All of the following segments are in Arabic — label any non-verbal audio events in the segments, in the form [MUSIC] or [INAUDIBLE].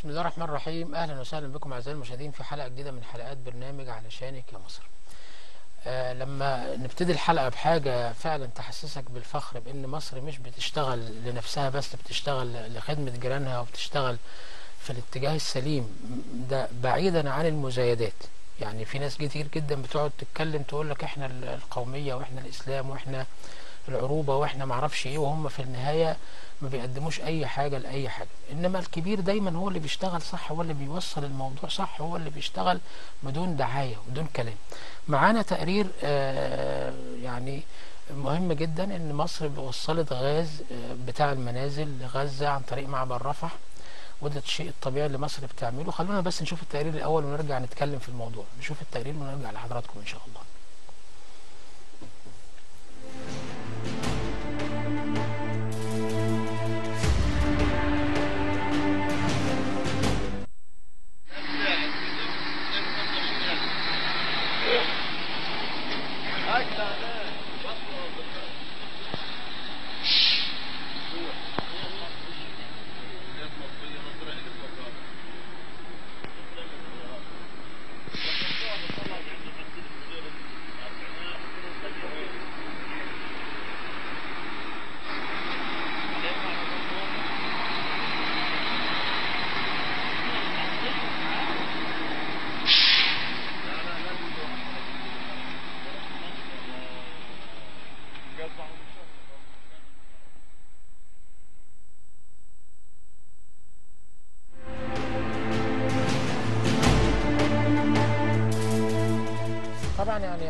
بسم الله الرحمن الرحيم. أهلا وسهلا بكم أعزائي المشاهدين في حلقة جديدة من حلقات برنامج علشانك يا مصر. آه لما نبتدي الحلقة بحاجة فعلا تحسسك بالفخر بإن مصر مش بتشتغل لنفسها بس بتشتغل لخدمة جيرانها وبتشتغل في الاتجاه السليم. ده بعيدا عن المزايدات. يعني في ناس كتير جدا بتقعد تتكلم تقول لك إحنا القومية وإحنا الإسلام وإحنا العروبة وإحنا معرفش إيه وهم في النهاية ما بيقدموش أي حاجة لأي حاجة. إنما الكبير دايما هو اللي بيشتغل صح هو اللي بيوصل الموضوع صح هو اللي بيشتغل بدون دعاية بدون كلام. معانا تقرير آه يعني مهم جدا إن مصر وصلت غاز آه بتاع المنازل لغزة عن طريق معبر رفح وده الشيء الطبيعي اللي مصر بتعمله. خلونا بس نشوف التقرير الأول ونرجع نتكلم في الموضوع. نشوف التقرير ونرجع لحضراتكم إن شاء الله.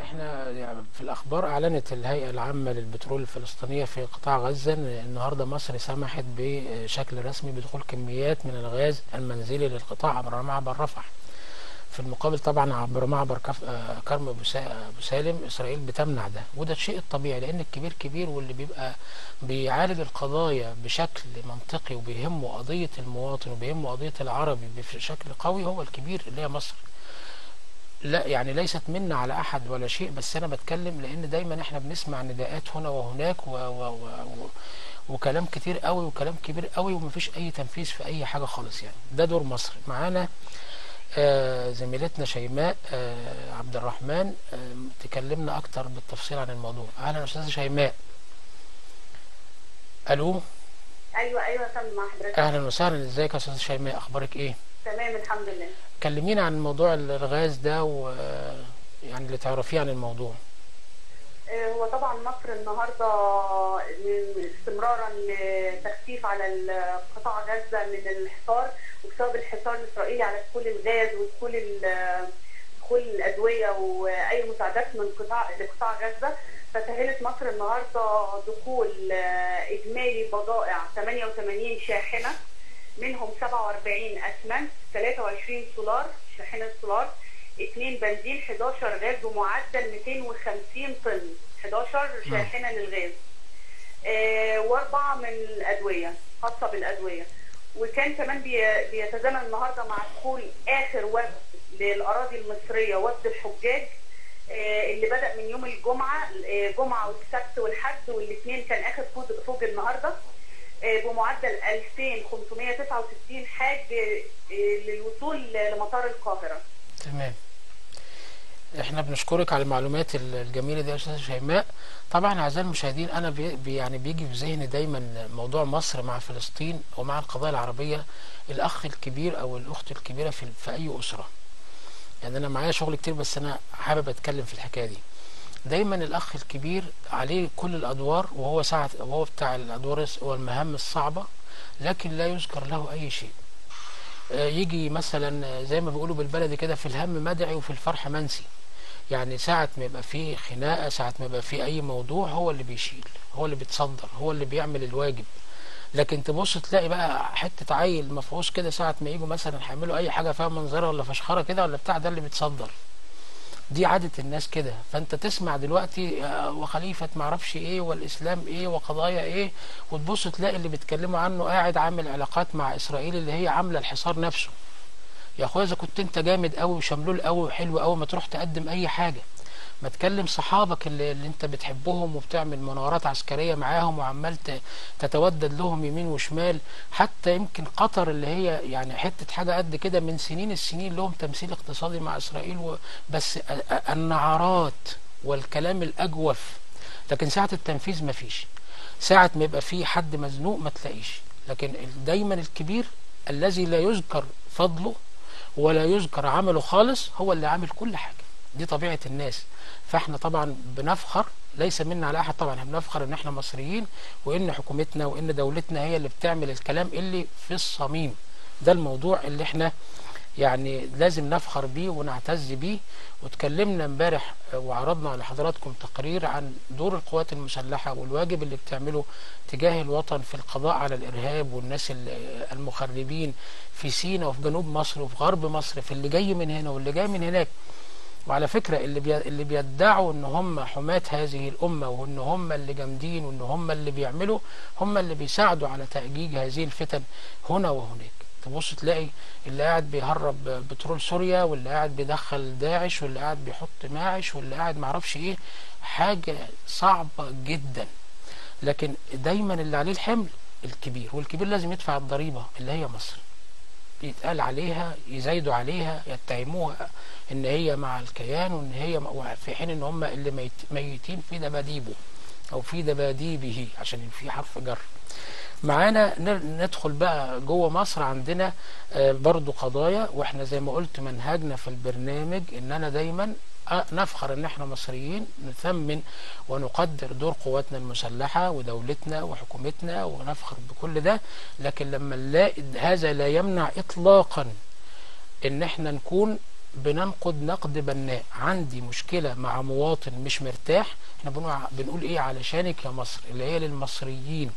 إحنا يعني في الأخبار أعلنت الهيئة العامة للبترول الفلسطينية في قطاع غزة النهارده مصر سمحت بشكل رسمي بدخول كميات من الغاز المنزلي للقطاع عبر معبر رفح. في المقابل طبعا عبر معبر كف... كرم أبو سالم إسرائيل بتمنع ده وده الشيء الطبيعي لأن الكبير كبير واللي بيبقى بيعالج القضايا بشكل منطقي وبيهمه قضية المواطن وبيهمه قضية العربي بشكل قوي هو الكبير اللي هي مصر. لا يعني ليست منا على أحد ولا شيء بس أنا بتكلم لأن دايما إحنا بنسمع نداءات هنا وهناك و و و و وكلام كتير قوي وكلام كبير قوي ومفيش أي تنفيذ في أي حاجة خالص يعني. ده دور مصر. معانا آه زميلتنا شيماء آه عبد الرحمن آه تكلمنا أكتر بالتفصيل عن الموضوع. أهلا أستاذة شيماء. ألو؟ أيوه أيوه سامع مع حضرتك. أهلا وسهلا. إزيك يا أستاذة شيماء؟ أخبارك إيه؟ تمام الحمد لله. كلمينا عن موضوع الغاز ده و يعني اللي تعرفيه عن الموضوع. هو طبعا مصر النهارده استمرارا لتخفيف على قطاع غزة من الحصار وبسبب الحصار الإسرائيلي على دخول الغاز ودخول دخول الأدوية وأي مساعدات من قطاع لقطاع غزة فسهلت مصر النهارده دخول إجمالي بضائع 88 شاحنة. منهم 47 أسمنت 23 سولار شاحنة سولار 2 بنزين 11 غاز بمعدل 250 طن. 11 شاحنة للغاز. آه وأربعة من الأدوية خاصة بالأدوية. وكان كمان بيتزامن النهارده مع دخول آخر وفد للأراضي المصرية وفد الحجاج آه اللي بدأ من يوم الجمعة آه جمعة والسبت والحد والاثنين كان آخر فوج النهارده. بمعدل 2569 حاج للوصول لمطار القاهرة. تمام. إحنا بنشكرك على المعلومات الجميلة دي يا استاذه شيماء. طبعا اعزائي المشاهدين أنا بي يعني بيجي في ذهني دايما موضوع مصر مع فلسطين ومع القضايا العربية الأخ الكبير أو الأخت الكبيرة في, في أي أسرة. يعني أنا معايا شغل كتير بس أنا حابب أتكلم في الحكاية دي. دايما الأخ الكبير عليه كل الأدوار وهو ساعة وهو بتاع الأدوار والمهام الصعبة لكن لا يذكر له أي شيء. يجي مثلا زي ما بيقولوا بالبلدي كده في الهم مدعي وفي الفرح منسي. يعني ساعة ما يبقى فيه خناقة ساعة ما يبقى فيه أي موضوع هو اللي بيشيل هو اللي بيتصدر هو اللي بيعمل الواجب. لكن تبص تلاقي بقى حتة عيل مفعوص كده ساعة ما يجوا مثلا هيعملوا أي حاجة فيها منظرة ولا فشخرة كده ولا بتاع ده اللي بيتصدر. دي عادة الناس كده. فأنت تسمع دلوقتي وخليفة معرفش إيه والإسلام إيه وقضايا إيه وتبص تلاقي اللي بيتكلموا عنه قاعد عامل علاقات مع إسرائيل اللي هي عاملة الحصار نفسه. يا أخويا إذا كنت أنت جامد قوي وشملول قوي وحلو قوي ما تروح تقدم أي حاجة. ما تكلم صحابك اللي, اللي انت بتحبهم وبتعمل مناورات عسكرية معاهم وعمال تتودد لهم يمين وشمال. حتى يمكن قطر اللي هي يعني حتة حاجة قد كده من سنين السنين لهم تمثيل اقتصادي مع إسرائيل. بس النعرات والكلام الأجوف. لكن ساعة التنفيذ ما فيش. ساعة ما يبقى في حد مزنوق ما تلاقيش. لكن دايما الكبير الذي لا يذكر فضله ولا يذكر عمله خالص هو اللي عامل كل حاجة. دي طبيعة الناس. فاحنا طبعا بنفخر ليس منا على أحد طبعا إحنا بنفخر إن إحنا مصريين وإن حكومتنا وإن دولتنا هي اللي بتعمل الكلام اللي في الصميم. ده الموضوع اللي إحنا يعني لازم نفخر بيه ونعتز بيه. وتكلمنا امبارح وعرضنا على حضراتكم تقرير عن دور القوات المسلحة والواجب اللي بتعمله تجاه الوطن في القضاء على الإرهاب والناس ال- المخربين في سيناء وفي جنوب مصر وفي غرب مصر في اللي جاي من هنا واللي جاي من هناك. وعلى فكرة اللي بي... اللي بيدعوا إن هم حماة هذه الأمة وإن هم اللي جامدين وإن هم اللي بيعملوا هم اللي بيساعدوا على تأجيج هذه الفتن هنا وهناك. تبص تلاقي اللي قاعد بيهرب بترول سوريا واللي قاعد بيدخل داعش واللي قاعد بيحط ماعش واللي قاعد معرفش إيه حاجة صعبة جدا. لكن دايما اللي عليه الحمل الكبير والكبير لازم يدفع الضريبة اللي هي مصر. يتقال عليها يزايدوا عليها يتهموها إن هي مع الكيان وإن هي في حين إن هم اللي ميت ميتين في دباديبه أو في دباديبه عشان في حرف جر. معانا ندخل بقى جوه مصر عندنا آه، برضو قضايا وإحنا زي ما قلت منهجنا في البرنامج اننا دايما آه، نفخر إن إحنا مصريين نثمن ونقدر دور قواتنا المسلحة ودولتنا وحكومتنا ونفخر بكل ده لكن لما نلاقي هذا لا يمنع اطلاقا إن إحنا نكون بننقد نقد بناء. عندي مشكلة مع مواطن مش مرتاح. إحنا بنقول, إيه علشانك يا مصر؟ اللي هي للمصريين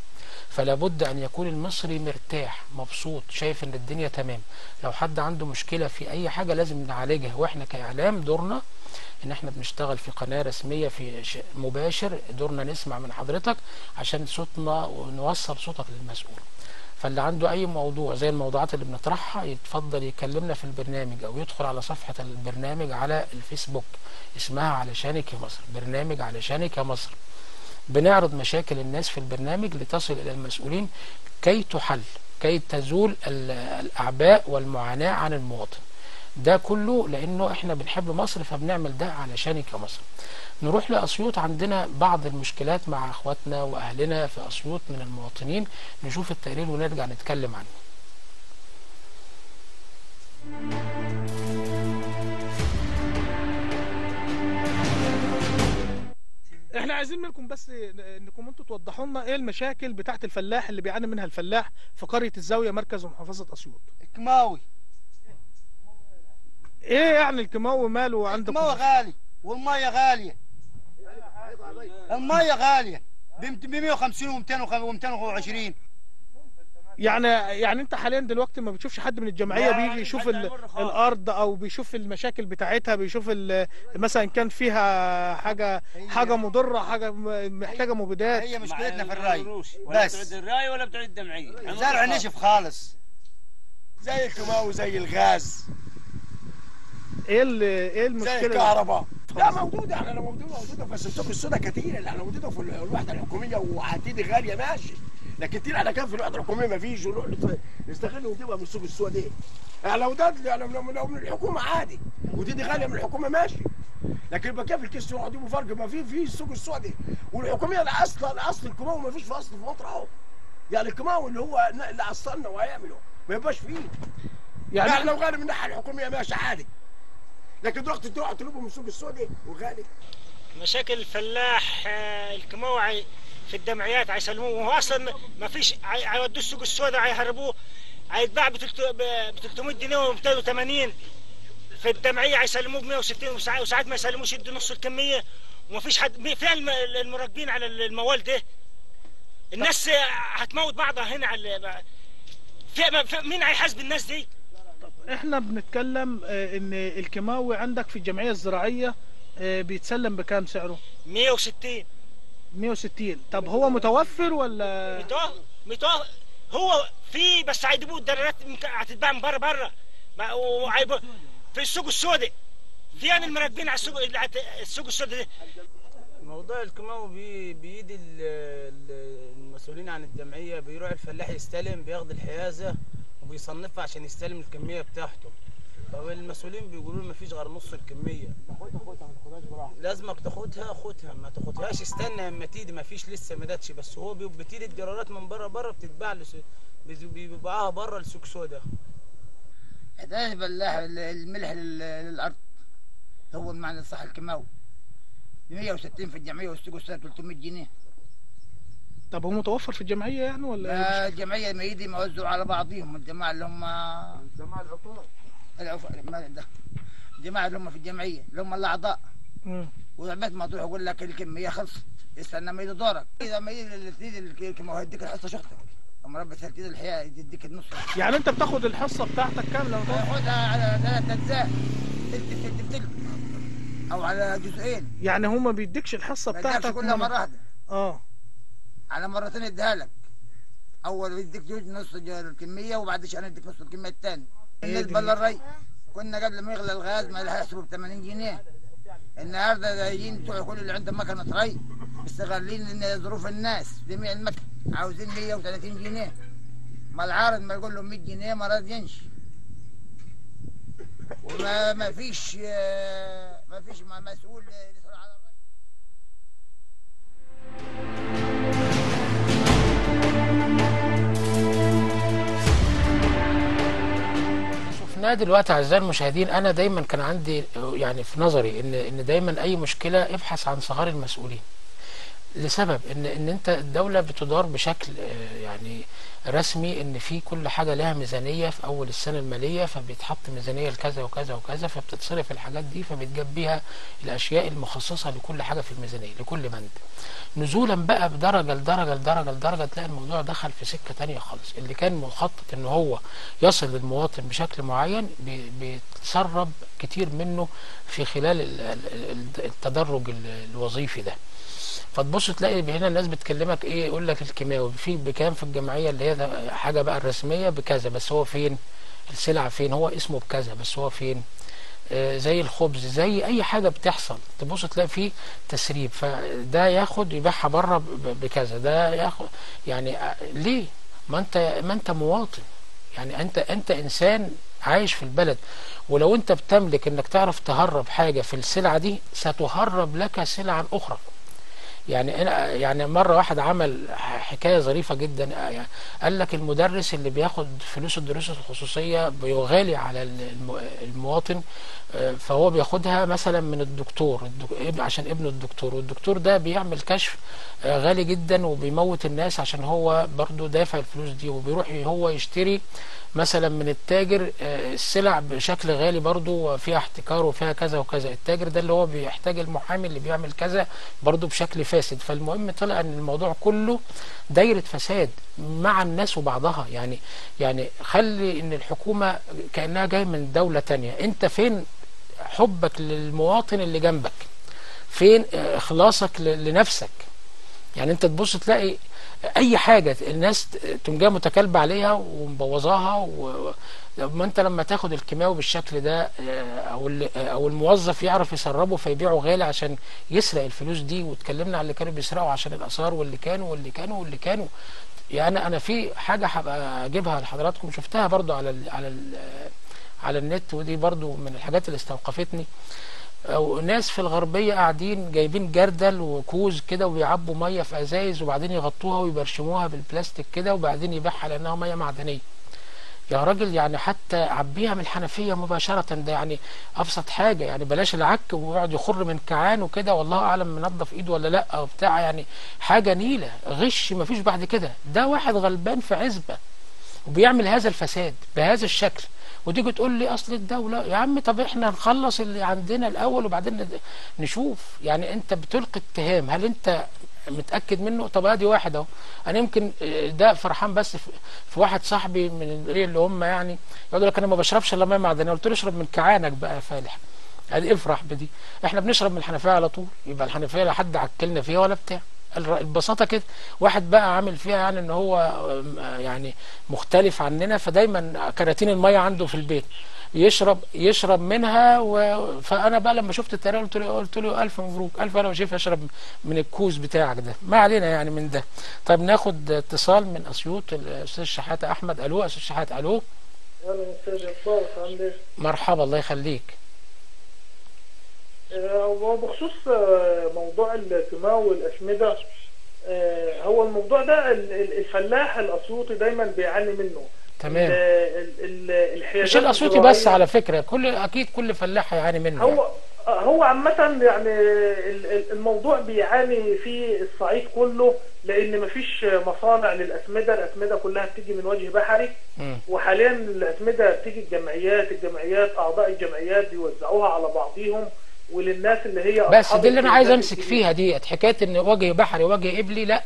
فلا بد أن يكون المصري مرتاح مبسوط شايف إن الدنيا تمام. لو حد عنده مشكلة في أي حاجة لازم نعالجها. وإحنا كإعلام دورنا إن إحنا بنشتغل في قناة رسمية في مباشر. دورنا نسمع من حضرتك عشان صوتنا ونوصل صوتك للمسؤول. فاللي عنده أي موضوع زي الموضوعات اللي بنطرحها يتفضل يكلمنا في البرنامج أو يدخل على صفحة البرنامج على الفيسبوك. اسمها علشانك يا مصر. برنامج علشانك يا مصر. بنعرض مشاكل الناس في البرنامج لتصل إلى المسؤولين كي تحل كي تزول ال- الأعباء والمعاناة عن المواطن. ده كله لأنه إحنا بنحب مصر فبنعمل ده علشانك يا مصر نروح لأسيوط. عندنا بعض المشكلات مع أخواتنا وأهلنا في أسيوط من المواطنين. نشوف التقرير ونرجع نتكلم عنه. إحنا عايزين منكم بس انكم أنتوا توضحوا لنا إيه المشاكل بتاعه الفلاح اللي بيعاني منها الفلاح في قرية الزاوية مركز ومحافظه أسيوط. الكماوي إيه يعني الكيماوي ماله عندكم؟ الكماوي غالي والمية غالية. المية غالية. ب 150 و220 يعني يعني انت حاليا دلوقتي ما بتشوفش حد من الجمعية بيجي يشوف ال- الأرض أو بيشوف المشاكل بتاعتها بيشوف ال- مثلا كان فيها حاجة حاجة مضرة حاجة محتاجة مبيدات. هي مشكلتنا في الري ولا بس. بتعد الرأي ولا بتعد الجمعية. زرع نشف خالص. زي الكيماوي زي الغاز. إيه ال- إيه زي المشكلة الكهرباء لا موجودة إحنا موجودة موجودة بس السوق السوداء كتير. اللي إحنا موجودة في الوحدة الحكومية وهتيجي غالية ماشي. لكن كتير إحنا كان في الوحدة الحكومية ما فيش نستغل ونجيبها من السوق السوداء يعني لو ده يعني لو لو من الحكومة عادي. ودي غالية من الحكومة ماشي. لكن يبقى كيف الكيس يروح يجيبوا فرق؟ ما في في السوق السوداء والحكومية الاصل الاصل الكيماوي ما فيش في أصل في مطرح أهو. يعني الكيماوي اللي هو اللي أصلنا وهيعمله ما يبقاش فيه. يعني يعني لو غالي من الناحيه الحكومية ماشي عادي. لكن دلوقتي تروح تطلبه من السوق السوداء وغالي. مشاكل الفلاح آه، الكموعي في الجمعيات هيسلموه وهو أصلا ما فيش هي- هيودوه السوق السوداء هيهربوه هيتباع ب 300 جنيه و 280 في الجمعيه هيسلموه ب 160 وساعات ما يسلموش يدوا نص الكمية. وما فيش حد فين الم- المراقبين على الموال ده. الناس هتموت بعضها هنا على في في- مين هيحاسب الناس دي؟ إحنا بنتكلم آه، إن الكيماوي عندك في الجمعية الزراعية آه، بيتسلم بكام سعره؟ 160 160 طب هو متوفر ولا؟ متوه متوه هو في بس هيجيبوه الدرارات هتتباع من بره بره. في السوق السوداء. فين المراقبين على السوق على السوق السوداء موضوع الكيماوي بي- بيد ال- ال- المسؤولين عن الجمعية بيروح الفلاح يستلم بياخد الحيازة وبيصنفها عشان يستلم الكمية بتاعته. طب المسؤولين بيقولوا له مفيش غير نص الكمية. لازمك تاخدها خدها ما تاخدهاش. استنى اما تيجي مفيش لسه ما داتش بس هو بتيجي الجرارات من بره بره بتتباع بيبيعوها بره لسوق سودا. احتاج فلاح الملح لل- للأرض. هو المعنى الصح الكيماوي ب 160 في الجمعية والسوق السنة 300 جنيه. طب هو متوفر في الجمعية يعني ولا إيه؟ ما الجمعية ما يدي موزعوا على بعضهم الجماعة اللي هم جماعة العطور العف... ما ده الجماعه اللي هم في الجمعية اللي هم الاعضاء. وعباد ما تروح يقول لك الكميه خلصت استنى ما يجي دورك. إذا ما يجي الكيماوي هيديك الحصة شختك أما ربي تهديد الحياة يديك النص. يعني أنت بتاخد الحصة بتاعتك كاملة ياخدها على ثلاث اجزاء تلت تلت تلت أو على جزئين. يعني هو ما بيديكش الحصة بتاعتك كلها مرة واحدة. آه. على مرتين اديها لك. أول يديك جوز نص الكمية وبعد شهر يديك نص الكمية الثانية بالنسبة للري كنا قبل ما يغلى الغاز ما يحسبوا ب 80 جنيه. النهارده جايين بتوع كل اللي عندهم مكنة ري. مستغلين إن ظروف الناس. جميع المكن عاوزين 130 جنيه. ما العارض ما يقول لهم 100 جنيه ما راضينش وما ما فيش آه، ما فيش مسؤول يسأل على شفناه دلوقتي اعزائي المشاهدين أنا دايما كان عندي يعني في نظري إن إن دايما أي مشكلة ابحث عن صغار المسؤولين. لسبب إن إن أنت الدولة بتدار بشكل آه، يعني رسمي إن في كل حاجة لها ميزانية في أول السنة المالية فبيتحط ميزانية لكذا وكذا وكذا فبتتصرف الحاجات دي فبتجاب بيها الأشياء المخصصة لكل حاجة في الميزانية لكل بند. نزولا بقى بدرجة لدرجة لدرجة لدرجة تلاقي الموضوع دخل في سكة تانية خالص. اللي كان مخطط إن هو يصل للمواطن بشكل معين بي- بيتسرب كتير منه في خلال ال- ال- ال- التدرج ال- الوظيفي ده. فتبص تلاقي هنا الناس بتكلمك إيه يقول لك الكيماوي. في بكام في الجمعية اللي هي حاجة بقى الرسمية؟ بكذا. بس هو فين؟ السلعة فين؟ هو اسمه بكذا. بس هو فين؟ آه، زي الخبز زي أي حاجة بتحصل. تبص تلاقي فيه تسريب. فده ياخد يبيعها بره بكذا. ده ياخد يعني آه، ليه؟ ما أنت ما أنت مواطن. يعني أنت أنت إنسان عايش في البلد. ولو أنت بتملك إنك تعرف تهرب حاجة في السلعة دي ستهرب لك سلعا أخرى. يعني أنا يعني مرة واحد عمل حكاية ظريفة جدا يعني قال لك المدرس اللي بياخد فلوس الدروس الخصوصية بيغالي على الم- المواطن آه، فهو بياخدها مثلا من الدكتور الدك- عشان ابنه الدكتور والدكتور ده بيعمل كشف آه، غالي جدا وبيموت الناس عشان هو برضو دافع الفلوس دي وبيروح هو يشتري مثلا من التاجر آه، السلع بشكل غالي برضو فيها احتكار وفيها كذا وكذا. التاجر ده اللي هو بيحتاج المحامي اللي بيعمل كذا برضو بشكل فاسد. فالمهم طلع إن الموضوع كله دايرة فساد مع الناس وبعضها. يعني يعني خلي إن الحكومة كأنها جاية من دولة تانية. أنت فين حبك للمواطن اللي جنبك؟ فين إخلاصك لنفسك؟ يعني أنت تبص تلاقي أي حاجة الناس تقوم جاية متكالبة عليها ومبوظاها و... ما أنت لما تاخد الكيماوي بالشكل ده آه، أو ال- أو الموظف يعرف يسربه فيبيعه غالي عشان يسرق الفلوس دي واتكلمنا على اللي كانوا بيسرقوا عشان الآثار واللي كانوا واللي كانوا واللي كانوا. يعني أنا في حاجة هبقى أجيبها لحضراتكم شفتها برضو على ال على ال على النت ودي برضو من الحاجات اللي استوقفتني. أو ناس في الغربية قاعدين جايبين جردل وكوز كده وبيعبوا مية في أزايز وبعدين يغطوها ويبرشموها بالبلاستيك كده وبعدين يبيعها لأنها مية معدنية. يا راجل يعني حتى عبيها من الحنفية مباشرة ده يعني أبسط حاجة يعني بلاش العك ويقعد يخر من كعان وكده والله أعلم منظف إيده ولا لأ أو بتاع يعني حاجة نيلة غش مفيش بعد كده. ده واحد غلبان في عزبة وبيعمل هذا الفساد بهذا الشكل. وتيجي تقول لي أصل الدولة يا عم طب إحنا نخلص اللي عندنا الأول وبعدين نشوف. يعني أنت بتلقي اتهام. هل أنت متأكد منه؟ طب أدي واحد أهو. أنا يمكن آه، ده فرحان بس في واحد صاحبي من اللي هم يعني يقول لك أنا ما بشربش إلا ميه معدنيه قلت له اشرب من كعانك بقى يا فالح. ادي افرح بدي. إحنا بنشرب من الحنفية على طول. يبقى الحنفية لا حد عكلنا فيها ولا بتاع. البساطه كده واحد بقى عامل فيها يعني إن هو يعني مختلف عننا فدايما كراتين المية عنده في البيت. يشرب يشرب منها و... فأنا بقى لما شفت التقرير قلت له قلت له ألف مبروك ألف أنا شايف اشرب من الكوز بتاعك ده. ما علينا يعني من ده. طيب ناخد اتصال من أسيوط الأستاذ شحاته أحمد ألو أستاذ شحاته ألو؟ مرحبا الله يخليك. آه، هو بخصوص آه، موضوع الكيماوي والاسمده آه، هو الموضوع ده ال- ال- الفلاح الأسيوطي دايما بيعاني منه تمام مش الأسيوطي بس. على فكرة كل أكيد كل فلاح هيعاني منه يعني. هو آه، هو عامة يعني ال- ال- الموضوع بيعاني فيه الصعيد كله لأن مفيش مصانع للأسمدة، الأسمدة كلها بتيجي من وجه بحري. وحاليا الأسمدة بتيجي الجمعيات، الجمعيات أعضاء الجمعيات بيوزعوها على بعضيهم وللناس اللي هي بس دي اللي أنا عايز أمسك. فيها دي حكاية إن وجه بحري وجه قبلي لأ.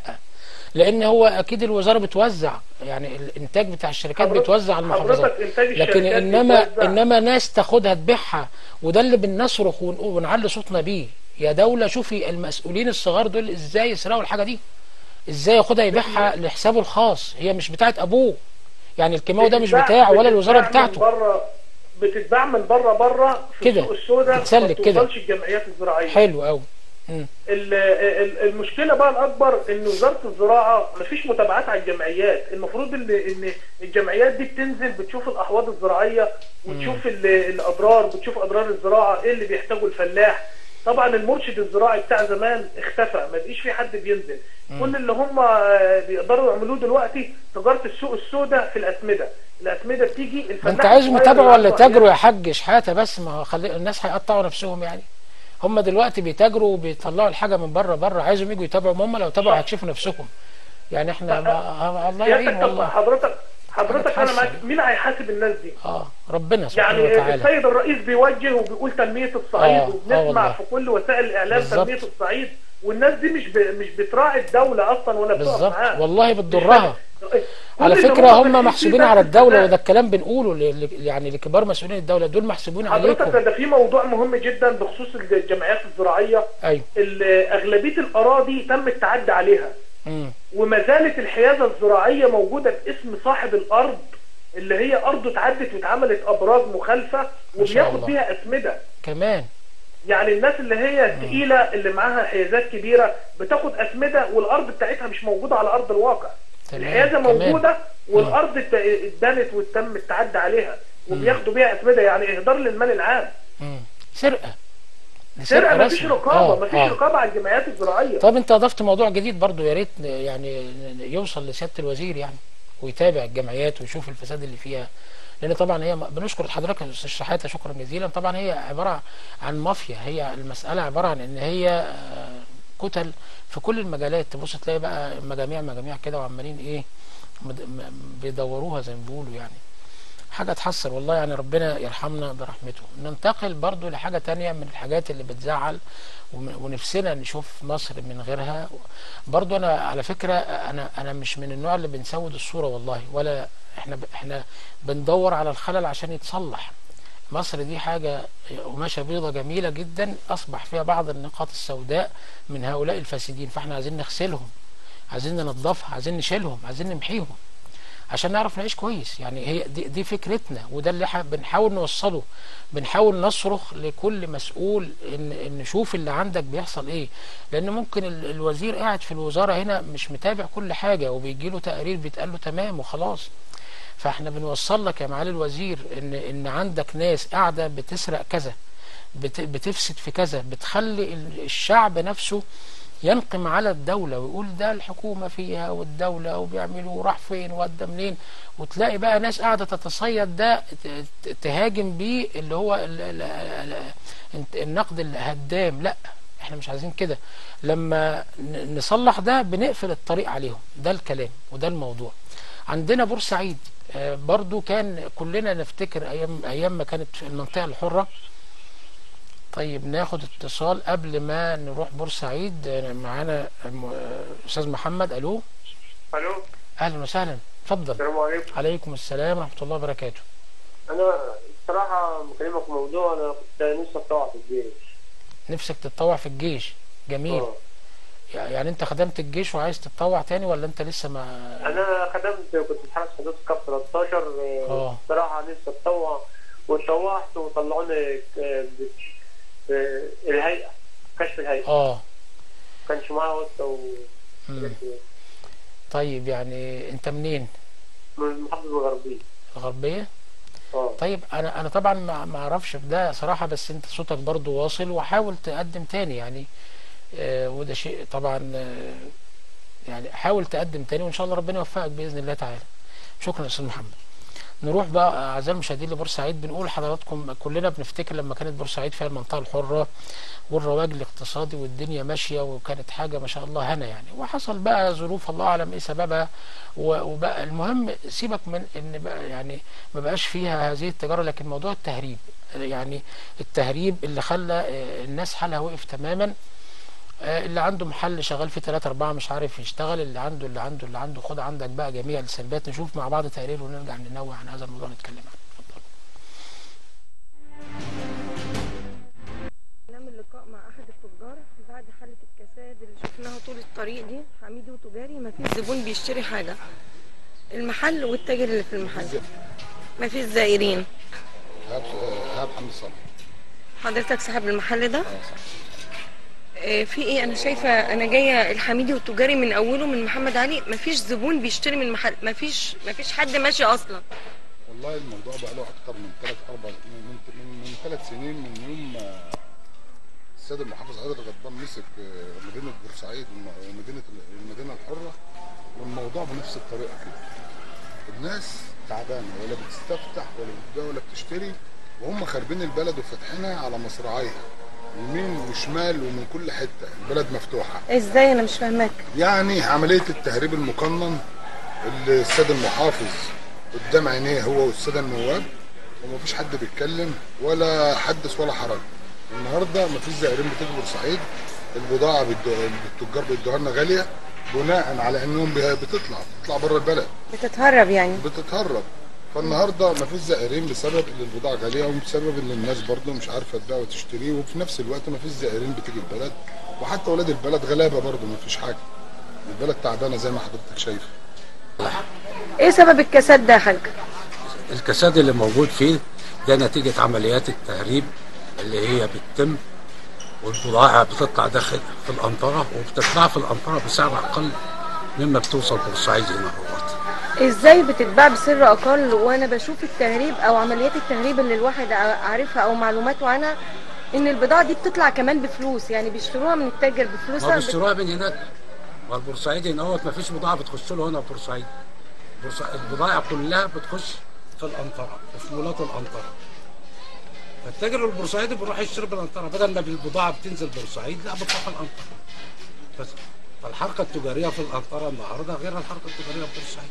لأن هو أكيد الوزارة بتوزع يعني الإنتاج بتاع الشركات بيتوزع على المحافظات. لكن إنما بيتوزع. إنما ناس تاخدها تبيعها وده اللي بنصرخ ون- ونعلي صوتنا بيه. يا دولة شوفي المسؤولين الصغار دول إزاي يسرقوا الحاجة دي؟ إزاي ياخدها يبيعها لحسابه الخاص؟ هي مش بتاعت أبوه. يعني الكيماوي ده مش بتاعه ولا الوزارة بتاعته. بتتباع من بره بره في كده. السوق السوداء ما. بتوصلش الجمعيات الزراعية. حلو قوي ال- ال- المشكلة بقى الأكبر إن وزارة الزراعة مفيش متابعات على الجمعيات. المفروض ان إن الجمعيات دي بتنزل بتشوف الأحواض الزراعية وتشوف ال- الأضرار بتشوف أضرار الزراعة إيه اللي بيحتاجه الفلاح. طبعا المرشد الزراعي بتاع زمان اختفى ما بقيش في حد بينزل. كل اللي هم آه، بيقدروا يعملوه دلوقتي تجارة السوق السوداء في الأسمدة. الأسمدة بتيجي الفلاح انت يتابعوا اللي ولا تاجروا يا حاج شحاتة بس؟ ما خلي الناس هيقطعوا نفسهم يعني. هم دلوقتي بيتاجروا وبيطلعوا الحاجة من بره بره عايزهم يجوا يتابعوا. ما هم لو تابعوا هيكشفوا نفسهم يعني إحنا ما الله يعين والله. حضرتك حضرتك أنا. معاك مين هيحاسب الناس دي؟ آه ربنا سبحانه يعني وتعالى السيد الرئيس بيوجه وبيقول تنمية الصعيد آه، آه وبنسمع والله. في كل وسائل الإعلام بالظبط. تنمية الصعيد والناس دي مش ب... مش بتراعي الدولة أصلا ولا بالظبط والله بتضرها على فكرة هم محسوبين على الدولة. وده الكلام بنقوله ل- يعني لكبار مسؤولين الدولة دول محسوبين حضرتك عليكم ده في موضوع مهم جدا بخصوص الجمعيات الزراعية أيوه ال- أغلبية الأراضي تم التعدي عليها. وما زالت الحيازة الزراعية موجودة باسم صاحب الأرض اللي هي أرضه اتعدت واتعملت ما شاء وبياخد. بيها أسمدة. كمان. يعني الناس اللي هي الثقيله اللي معاها حيازات كبيرة بتاخد أسمدة والأرض بتاعتها مش موجودة على أرض الواقع. تمام الحيازة. موجودة والأرض ات- اتدنت وتم التعدي عليها وبياخدوا بيها أسمدة يعني إهدار للمال العام. مم. سرقة. سرقه مفيش رسمي. رقابة آه، مفيش آه. رقابة على الجمعيات الزراعيه طب انت اضفت موضوع جديد برضو يا ريت يعني يوصل لسيادة الوزير يعني ويتابع الجمعيات ويشوف الفساد اللي فيها. لأن طبعا هي بنشكر حضرتك أستاذ شحاتة شكرا جزيلا. طبعا هي عبارة عن مافيا هي المسألة عبارة عن إن هي آه، كتل في كل المجالات. تبص تلاقي بقى مجاميع مجاميع كده وعمالين إيه بيدوروها زي ما بيقولوا يعني. حاجة تحسر والله يعني ربنا يرحمنا برحمته. ننتقل برضو لحاجة تانية من الحاجات اللي بتزعل ونفسنا نشوف مصر من غيرها. برضو أنا على فكرة أنا أنا مش من النوع اللي بنسود الصورة والله ولا إحنا ب- إحنا بندور على الخلل عشان يتصلح. مصر دي حاجة قماشة بيضة جميلة جدا أصبح فيها بعض النقاط السوداء من هؤلاء الفاسدين. فإحنا عايزين نغسلهم عايزين ننظفها عايزين نشيلهم عايزين نمحيهم. عشان نعرف نعيش كويس. يعني هي دي, دي فكرتنا وده اللي بنحاول نوصله. بنحاول نصرخ لكل مسؤول إن إن نشوف اللي عندك بيحصل إيه. لأن ممكن ال- الوزير قاعد في الوزارة هنا مش متابع كل حاجة وبيجي له تقارير بيتقال له تمام وخلاص. فإحنا بنوصل لك يا معالي الوزير إن إن عندك ناس قاعدة بتسرق كذا بت- بتفسد في كذا بتخلي ال- الشعب نفسه ينقم على الدولة ويقول ده الحكومة فيها والدولة وبيعملوا راح فين وادى منين وتلاقي بقى ناس قاعدة تتصيد ده تهاجم بيه اللي هو ال- ال- ال- النقد الهدام. لا إحنا مش عايزين كده. لما نصلح ده بنقفل الطريق عليهم. ده الكلام وده الموضوع. عندنا بورسعيد آه، برضو كان كلنا نفتكر أيام أيام ما كانت في المنطقة الحرة. طيب ناخد اتصال قبل ما نروح بورسعيد آه، معانا آه، أستاذ محمد ألو؟ ألو؟ أهلا وسهلا. اتفضل. السلام عليكم. عليكم السلام ورحمة الله وبركاته. أنا بصراحه مكلمك موضوع أنا كنت نفسي اتطوع في الجيش. نفسك تتطوع في الجيش. جميل. آه. يعني أنت خدمت الجيش وعايز تتطوع تاني ولا أنت لسه ما؟ أنا خدمت كنت في حرس حدود كاب 13 آه. بصراحه نفسي أتطوع. واتطوعت وطلعوني آه، الهيئة كشف الهيئة. آه. كانش معايا واسطه و. طيب يعني أنت منين؟ من المحافظه الغربية. الغربية؟ آه. طيب أنا أنا طبعا ما أعرفش ده صراحة بس أنت صوتك برضو واصل وحاول تقدم تاني يعني. آه وده شيء طبعا آه يعني حاول تقدم تاني وإن شاء الله ربنا يوفقك بإذن الله تعالى. شكرا يا أستاذ محمد. نروح بقى أعزائي المشاهدين لبورسعيد بنقول لحضراتكم كلنا بنفتكر لما كانت بورسعيد فيها المنطقة الحرة والرواج الاقتصادي والدنيا ماشية وكانت حاجة ما شاء الله هنا يعني. وحصل بقى ظروف الله أعلم إيه سببها. وبقى المهم سيبك من إن بقى يعني ما بقاش فيها هذه التجارة لكن موضوع التهريب. يعني التهريب اللي خلى آه، الناس حالها وقف تماما. اللي عنده محل شغال فيه ثلاثة أربعة مش عارف يشتغل اللي عنده اللي عنده اللي عنده خد عندك بقى جميع السلبيات نشوف مع بعض تقرير ونرجع ننوع عن هذا الموضوع نتكلم عنه. اتفضل. نعمل لقاء مع أحد التجار بعد حالة الكساد اللي شفناها طول الطريق دي حميدي وتجاري ما فيش زبون بيشتري حاجة. المحل والتاجر اللي في المحل. ما فيش زائرين. ايهاب ايهاب حمد حضرتك صاحب المحل ده؟ آه، في إيه؟ أنا شايفة أنا جاية الحميدي والتجاري من أوله من محمد علي. ما فيش زبون بيشتري من المحل ما فيش ما فيش حد ماشي أصلا. والله الموضوع بقى له أكتر من ثلاث أربع من من, ثلاث سنين من يوم السيد المحافظ عادل غضبان مسك آه، مدينة بورسعيد ومدينة المدينة الحرة والموضوع بنفس الطريقة كده الناس تعبانة ولا بتستفتح ولا بتبيع ولا بتشتري وهم خاربين البلد وفاتحينها على مصراعيها. يمين وشمال ومن كل حتة البلد مفتوحة. إزاي؟ أنا مش فاهماك يعني عملية التهريب المقنن اللي السيد المحافظ قدام عينيه هو والسادة النواب ومفيش حد بيتكلم ولا حدث ولا حرج. النهارده مفيش زائرين بتيجي بورسعيد البضاعة بيدو- التجار بيدوها لنا غالية بناء على إنهم بتطلع بتطلع بره البلد. بتتهرب يعني؟ بتتهرب. فالنهارده مفيش زائرين بسبب إن البضاعة غالية وبسبب إن الناس برضه مش عارفة تبيع وتشتري وفي نفس الوقت مفيش زائرين بتيجي البلد وحتى ولاد البلد غلابة برضه مفيش حاجة. البلد تعبانة زي ما حضرتك شايف إيه سبب الكساد ده يا حاج الكساد اللي موجود فيه ده نتيجة عمليات التهريب اللي هي بتتم والبضائع بتطلع داخل في الأنطرة وبتطلع في الأنطرة بسعر أقل مما بتوصل بورسعيد هنا. اهوت. إزاي بتتباع بسر أقل وأنا بشوف التهريب أو عمليات التهريب اللي الواحد عارفها أو معلوماته عنها ان البضاعة دي بتطلع كمان بفلوس يعني بيشتروها من التاجر بفلوس ما بيشتروها من هناك. ما البورسعيدي هنا اهوت ما فيش بضاعة بتخش له هنا في بورسعيد البضائع كلها بتخش في الأنطرة وفي مولات الأنطرة. فالتاجر البورسعيدي بيروح يشتري بالأنطرة بدل ما البضاعة بتنزل بورسعيد لا بتروح الأنطرة. بس فالحركة التجارية في الأنطرة النهارده غير الحركة التجارية في بورسعيد.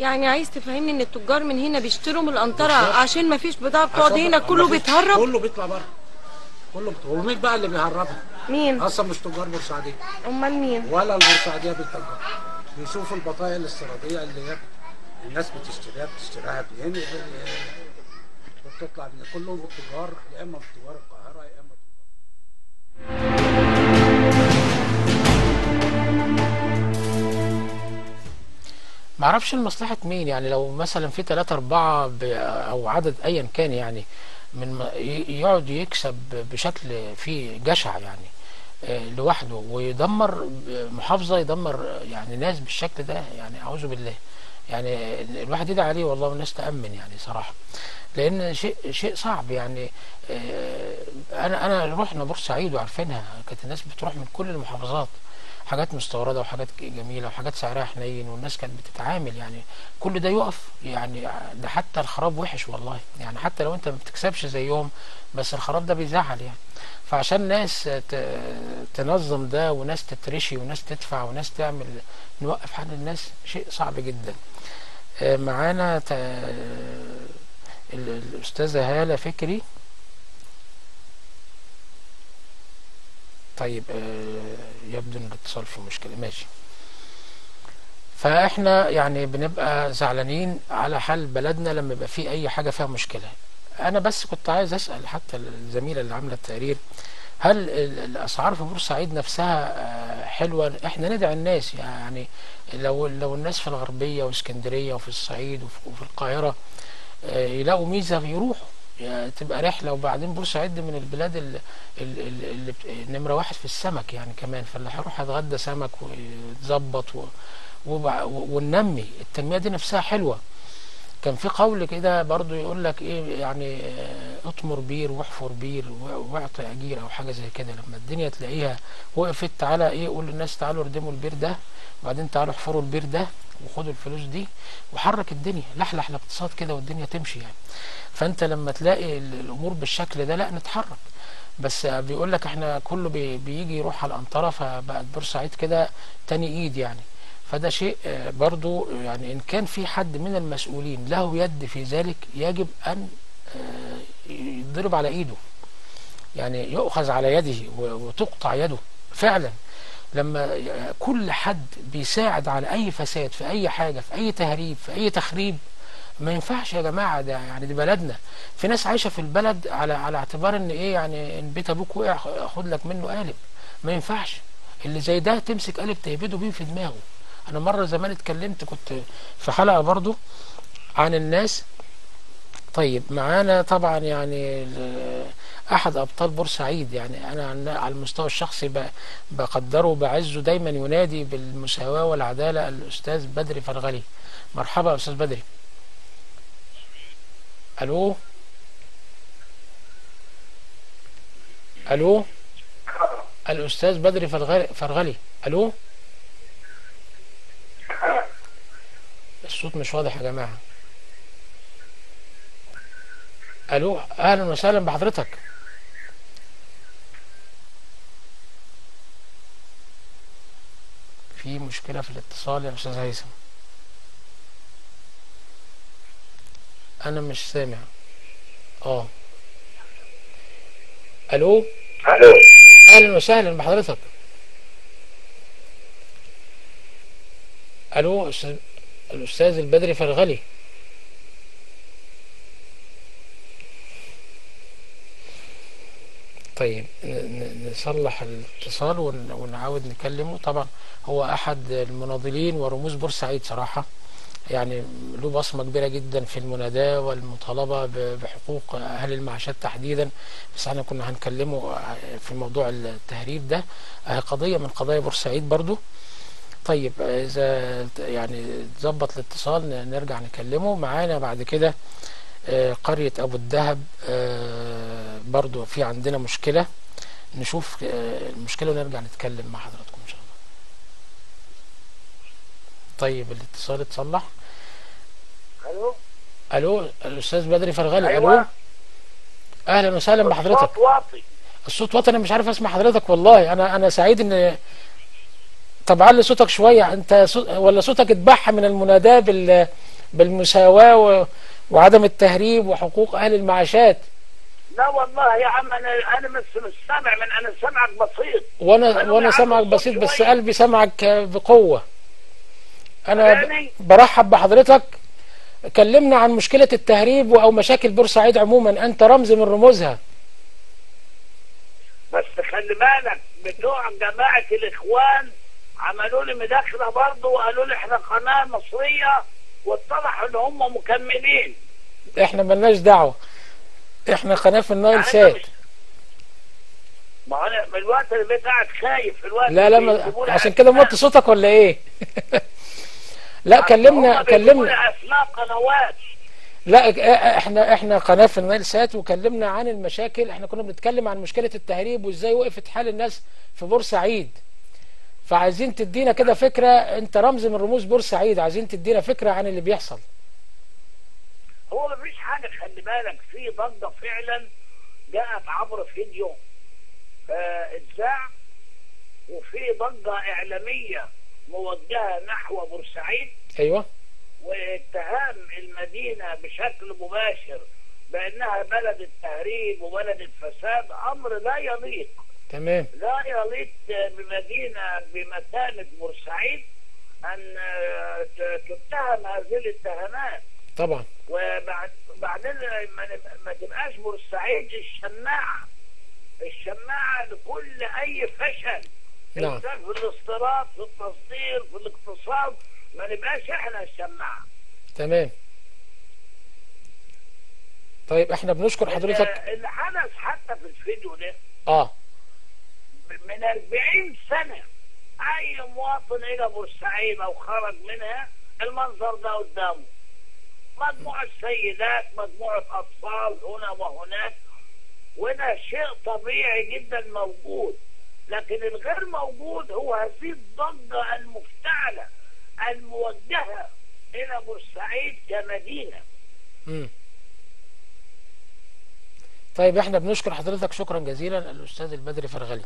يعني عايز تفهمني إن التجار من هنا بيشتروا من بالظبط. عشان ما فيش بضاعة بتقعد هنا كله بيتهرب؟ كله بيطلع بره. كله بت... ومين بقى اللي بيهربها؟ مين؟ أصلا مش تجار بورسعيديه أمال مين؟ ولا البورسعيديه بيتهرب بيشوفوا البطايق الاستيرادية اللي هي الناس بتشتريها بتشتريها منين؟ وب- وبتطلع من كلهم تجار يا إما تجار القاهرة يا إما ما أعرفش لمصلحة مين يعني لو مثلا في ثلاثة أربعة ب- أو عدد أيا كان يعني من يقعد يكسب بشكل فيه جشع يعني آه، لوحده ويدمر محافظة يدمر يعني ناس بالشكل ده يعني أعوذ بالله. يعني الواحد يدعي عليه والله والناس تأمن يعني صراحة. لأن شيء شيء صعب يعني آه، أنا أنا رحنا بورسعيد وعارفينها كانت الناس بتروح من كل المحافظات. حاجات مستوردة وحاجات جميلة وحاجات سعرها حنين والناس كانت بتتعامل يعني كل ده يقف يعني ده حتى الخراب وحش والله يعني حتى لو انت ما بتكسبش زيهم بس الخراب ده بيزعل يعني. فعشان ناس تنظم ده وناس تترشي وناس تدفع وناس تعمل نوقف حال الناس شيء صعب جدا. آه، معانا الأستاذة هالة فكري طيب آه، يبدو إن الاتصال فيه مشكلة. ماشي. فإحنا يعني بنبقى زعلانين على حال بلدنا لما يبقى في أي حاجة فيها مشكلة. أنا بس كنت عايز أسأل حتى الزميلة اللي عاملة التقرير هل ال- الأسعار في بورسعيد نفسها آه، حلوة؟ إحنا ندعي الناس يعني لو لو الناس في الغربية وإسكندرية وفي الصعيد وفي, وفي القاهرة آه، يلاقوا ميزة يروحوا. يعني تبقى رحلة وبعدين بورسعيد من البلاد ال- ال- ال- اللي نمره واحد في السمك يعني كمان. فاللي هيروح يتغدى سمك ويتظبط و- وبع- وننمي التنمية دي نفسها حلوة. كان في قول كده برضو يقول لك إيه يعني آه، اطمر بير واحفر بير واعطي أجير أو حاجة زي كده. لما الدنيا تلاقيها وقفت تعالى إيه قول للناس تعالوا اردموا البير ده. وبعدين تعالوا احفروا البير ده وخدوا الفلوس دي وحرك الدنيا لحلح الاقتصاد كده والدنيا تمشي يعني. فانت لما تلاقي ال- الأمور بالشكل ده لا نتحرك. بس بيقول لك إحنا كله بي بيجي يروح على الأنطرة فبقت بورسعيد كده تاني إيد يعني. فده شيء آه، برضو يعني إن كان في حد من المسؤولين له يد في ذلك يجب أن آه، يضرب على إيده. يعني يؤخذ على يده وتقطع يده. فعلا. لما كل حد بيساعد على أي فساد في أي حاجة في أي تهريب في أي تخريب ما ينفعش يا جماعة ده يعني دي بلدنا. في ناس عايشة في البلد على على اعتبار إن إيه يعني إن بيت أبوك وقع خد لك منه قالب. ما ينفعش. اللي زي ده تمسك قالب تهبده بيه في دماغه. أنا مرة زمان اتكلمت كنت في حلقه برضو عن الناس. طيب معانا طبعا يعني أحد أبطال بورسعيد يعني أنا على المستوى الشخصي بقدره وبعزه دايما ينادي بالمساواة والعدالة الأستاذ بدري فرغلي. مرحبا يا أستاذ بدري. ألو؟ ألو؟ الأستاذ بدري فرغلي فرغلي. ألو؟ الصوت مش واضح يا جماعة. ألو؟ أهلا وسهلا بحضرتك. في مشكلة في الاتصال يا أستاذ هيثم. أنا مش سامع. آه. ألو؟ ألو. أهلا وسهلا بحضرتك. ألو أستاذ- الأستاذ البدري فرغلي. طيب نصلح الاتصال ون- ونعاود نكلمه. طبعا هو أحد المناضلين ورموز بورسعيد صراحة. يعني له بصمة كبيرة جدا في المناداة والمطالبة بحقوق أهل المعاشات تحديدا. بس إحنا كنا هنكلمه في موضوع التهريب ده. قضية من قضايا بورسعيد برضو. طيب إذا يعني تظبط الاتصال ن- نرجع نكلمه. معانا بعد كده قرية أبو الدهب آه، برضو في عندنا مشكلة. نشوف آه، المشكلة ونرجع نتكلم مع حضراتكم إن شاء الله. طيب الاتصال اتصلح. ألو؟ ألو الأستاذ بدري فرغلي أيوة. ألو؟ أهلا وسهلا بحضرتك. الصوت واطي. الصوت واطي أنا مش عارف أسمع حضرتك والله. أنا أنا سعيد إن طب علي صوتك شوية. أنت صوت ولا صوتك اتبح من المناداة بال بالمساواة و... وعدم التهريب وحقوق أهل المعاشات. لا والله يا عم أنا أنا مش سامع من أنا سامعك بسيط. وأنا وأنا سامعك بسيط بس. قلبي سامعك بقوة. أنا يعني؟ برحب بحضرتك. كلمنا عن مشكلة التهريب أو مشاكل بورسعيد عموما. أنت رمز من رموزها. بس خلي بالك بتوع جماعة الإخوان عملوا لي مداخلة برضه وقالوا لي إحنا قناة مصرية واتضح ان هم مكملين. إحنا ملناش دعوة. إحنا قناة في النايل يعني سات مش- ما أنا من الوقت اللي بقيت قاعد خايف في الوقت لا لا ما عشان كده موطي صوتك ولا إيه؟ [LAUGHS] لا كلمنا كلمنا أسماء قنوات. لا إحنا إحنا قناة في النايل سات وكلمنا عن المشاكل. إحنا كنا بنتكلم عن مشكلة التهريب وإزاي وقفت حال الناس في بورسعيد. فعايزين تدينا كده فكرة انت رمز من رموز بورسعيد عايزين تدينا فكرة عن اللي بيحصل. هو مفيش حاجة خلي بالك في ضجة فعلا جاءت عبر فيديو. آه، اتذاع وفي ضجة إعلامية موجهة نحو بورسعيد أيوه. واتهام المدينة بشكل مباشر بأنها بلد التهريب وبلد الفساد أمر لا يليق. تمام. لا يليق بمدينة بمكانة بورسعيد أن آه، تتهم هذه الاتهامات. طبعا. وبعد بعدين ما, تبقاش بورسعيد الشماعة. الشماعة لكل أي فشل. نعم. في الاستيراد في التصدير في الاقتصاد ما نبقاش إحنا الشماعة. تمام. طيب إحنا بنشكر حضرتك. اللي حدث حتى في الفيديو ده. آه. من 40 سنة. أي مواطن إلى بورسعيد أو خرج منها المنظر ده قدامه. مجموعة سيدات مجموعة أطفال هنا وهناك. وده شيء طبيعي جدا موجود. لكن الغير موجود هو هذه الضجة المفتعلة الموجهة إلى بورسعيد كمدينة. طيب إحنا بنشكر حضرتك. شكرا جزيلا الأستاذ البدري فرغلي.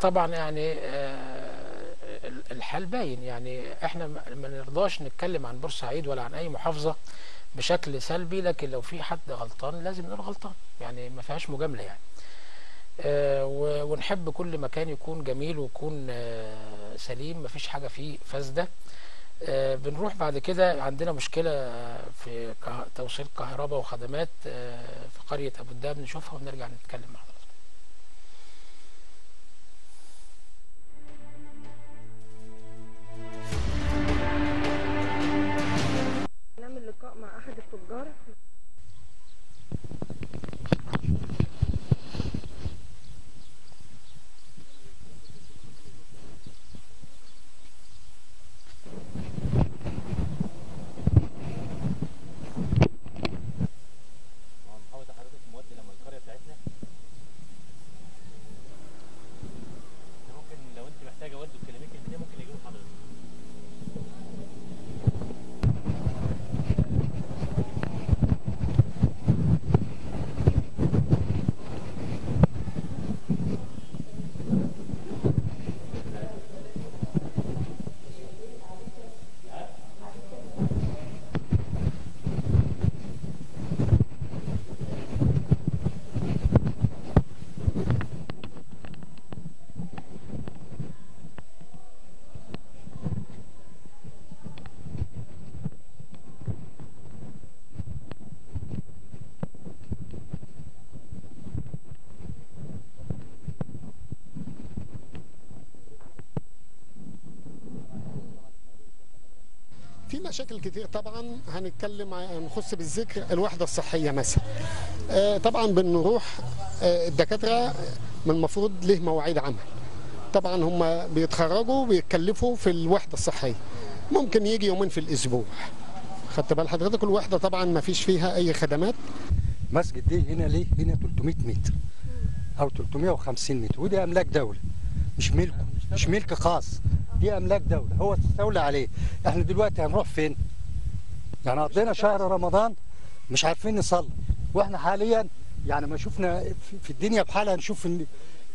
طبعا يعني آه، الحال باين. يعني إحنا ما ما نرضاش نتكلم عن بورسعيد ولا عن أي محافظة بشكل سلبي لكن لو في حد غلطان لازم نقول غلطان. يعني ما فيهاش مجاملة يعني. آه، ونحب كل مكان يكون جميل ويكون آه، سليم. مفيش حاجة فيه فاسدة. آه، بنروح بعد كده. عندنا مشكلة آه، في توصيل كهرباء وخدمات آه، في قرية أبو الدهب. نشوفها ونرجع نتكلم مع مشاكل كتير طبعا. هنتكلم هنخص بالذكر الوحدة الصحية مثلا. آه، طبعا بنروح آه، الدكاترة من المفروض له مواعيد عمل. طبعا هم بيتخرجوا بيتكلفوا في الوحدة الصحية. ممكن يجي يومين في الأسبوع. خدت بال حضرتك؟ الوحدة طبعا ما فيش فيها أي خدمات. مسجد دي هنا ليه؟ هنا 300 متر. أو 350 متر. ودي أملاك دولة. مش ملكه مش ملك خاص. دي أملاك دولة هو تستولى عليه. إحنا دلوقتي هنروح فين؟ يعني قضينا شهر رمضان مش عارفين نصلي. وإحنا حاليا يعني ما شفنا في- الدنيا بحالها نشوف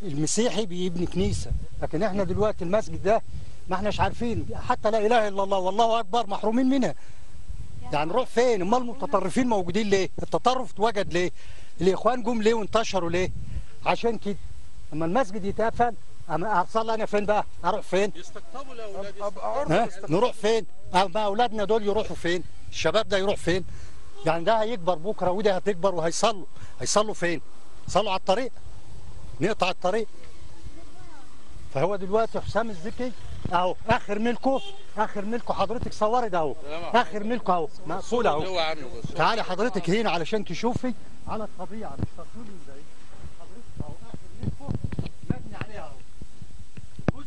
المسيحي بيبني كنيسة. لكن إحنا دلوقتي المسجد ده ما إحناش عارفين. حتى لا إله إلا الله والله أكبر محرومين منها. يعني نروح فين؟ أمال المتطرفين موجودين ليه؟ التطرف اتوجد ليه؟ الإخوان جم ليه وانتشروا ليه؟ عشان كده. أما المسجد يتقفل أما أنا فين بقى؟ أروح فين؟ يستقطبوا الأولاد نروح فين؟ أما أولادنا دول يروحوا فين؟ الشباب ده يروح فين؟ يعني ده هيكبر بكرة وده هتكبر وهيصلوا. هيصلوا فين؟ صلوا على الطريق؟ نقطع الطريق؟ فهو دلوقتي حسام الزكي أهو آخر ملكه آخر ملكه. حضرتك صوري ده اهو آخر ملكه أهو. مقفول هو اهو تعالي حضرتك هنا علشان تشوفي على الطبيعة مش تصوير زي حضرتك اهو اخر ملكه مبني عليها اهو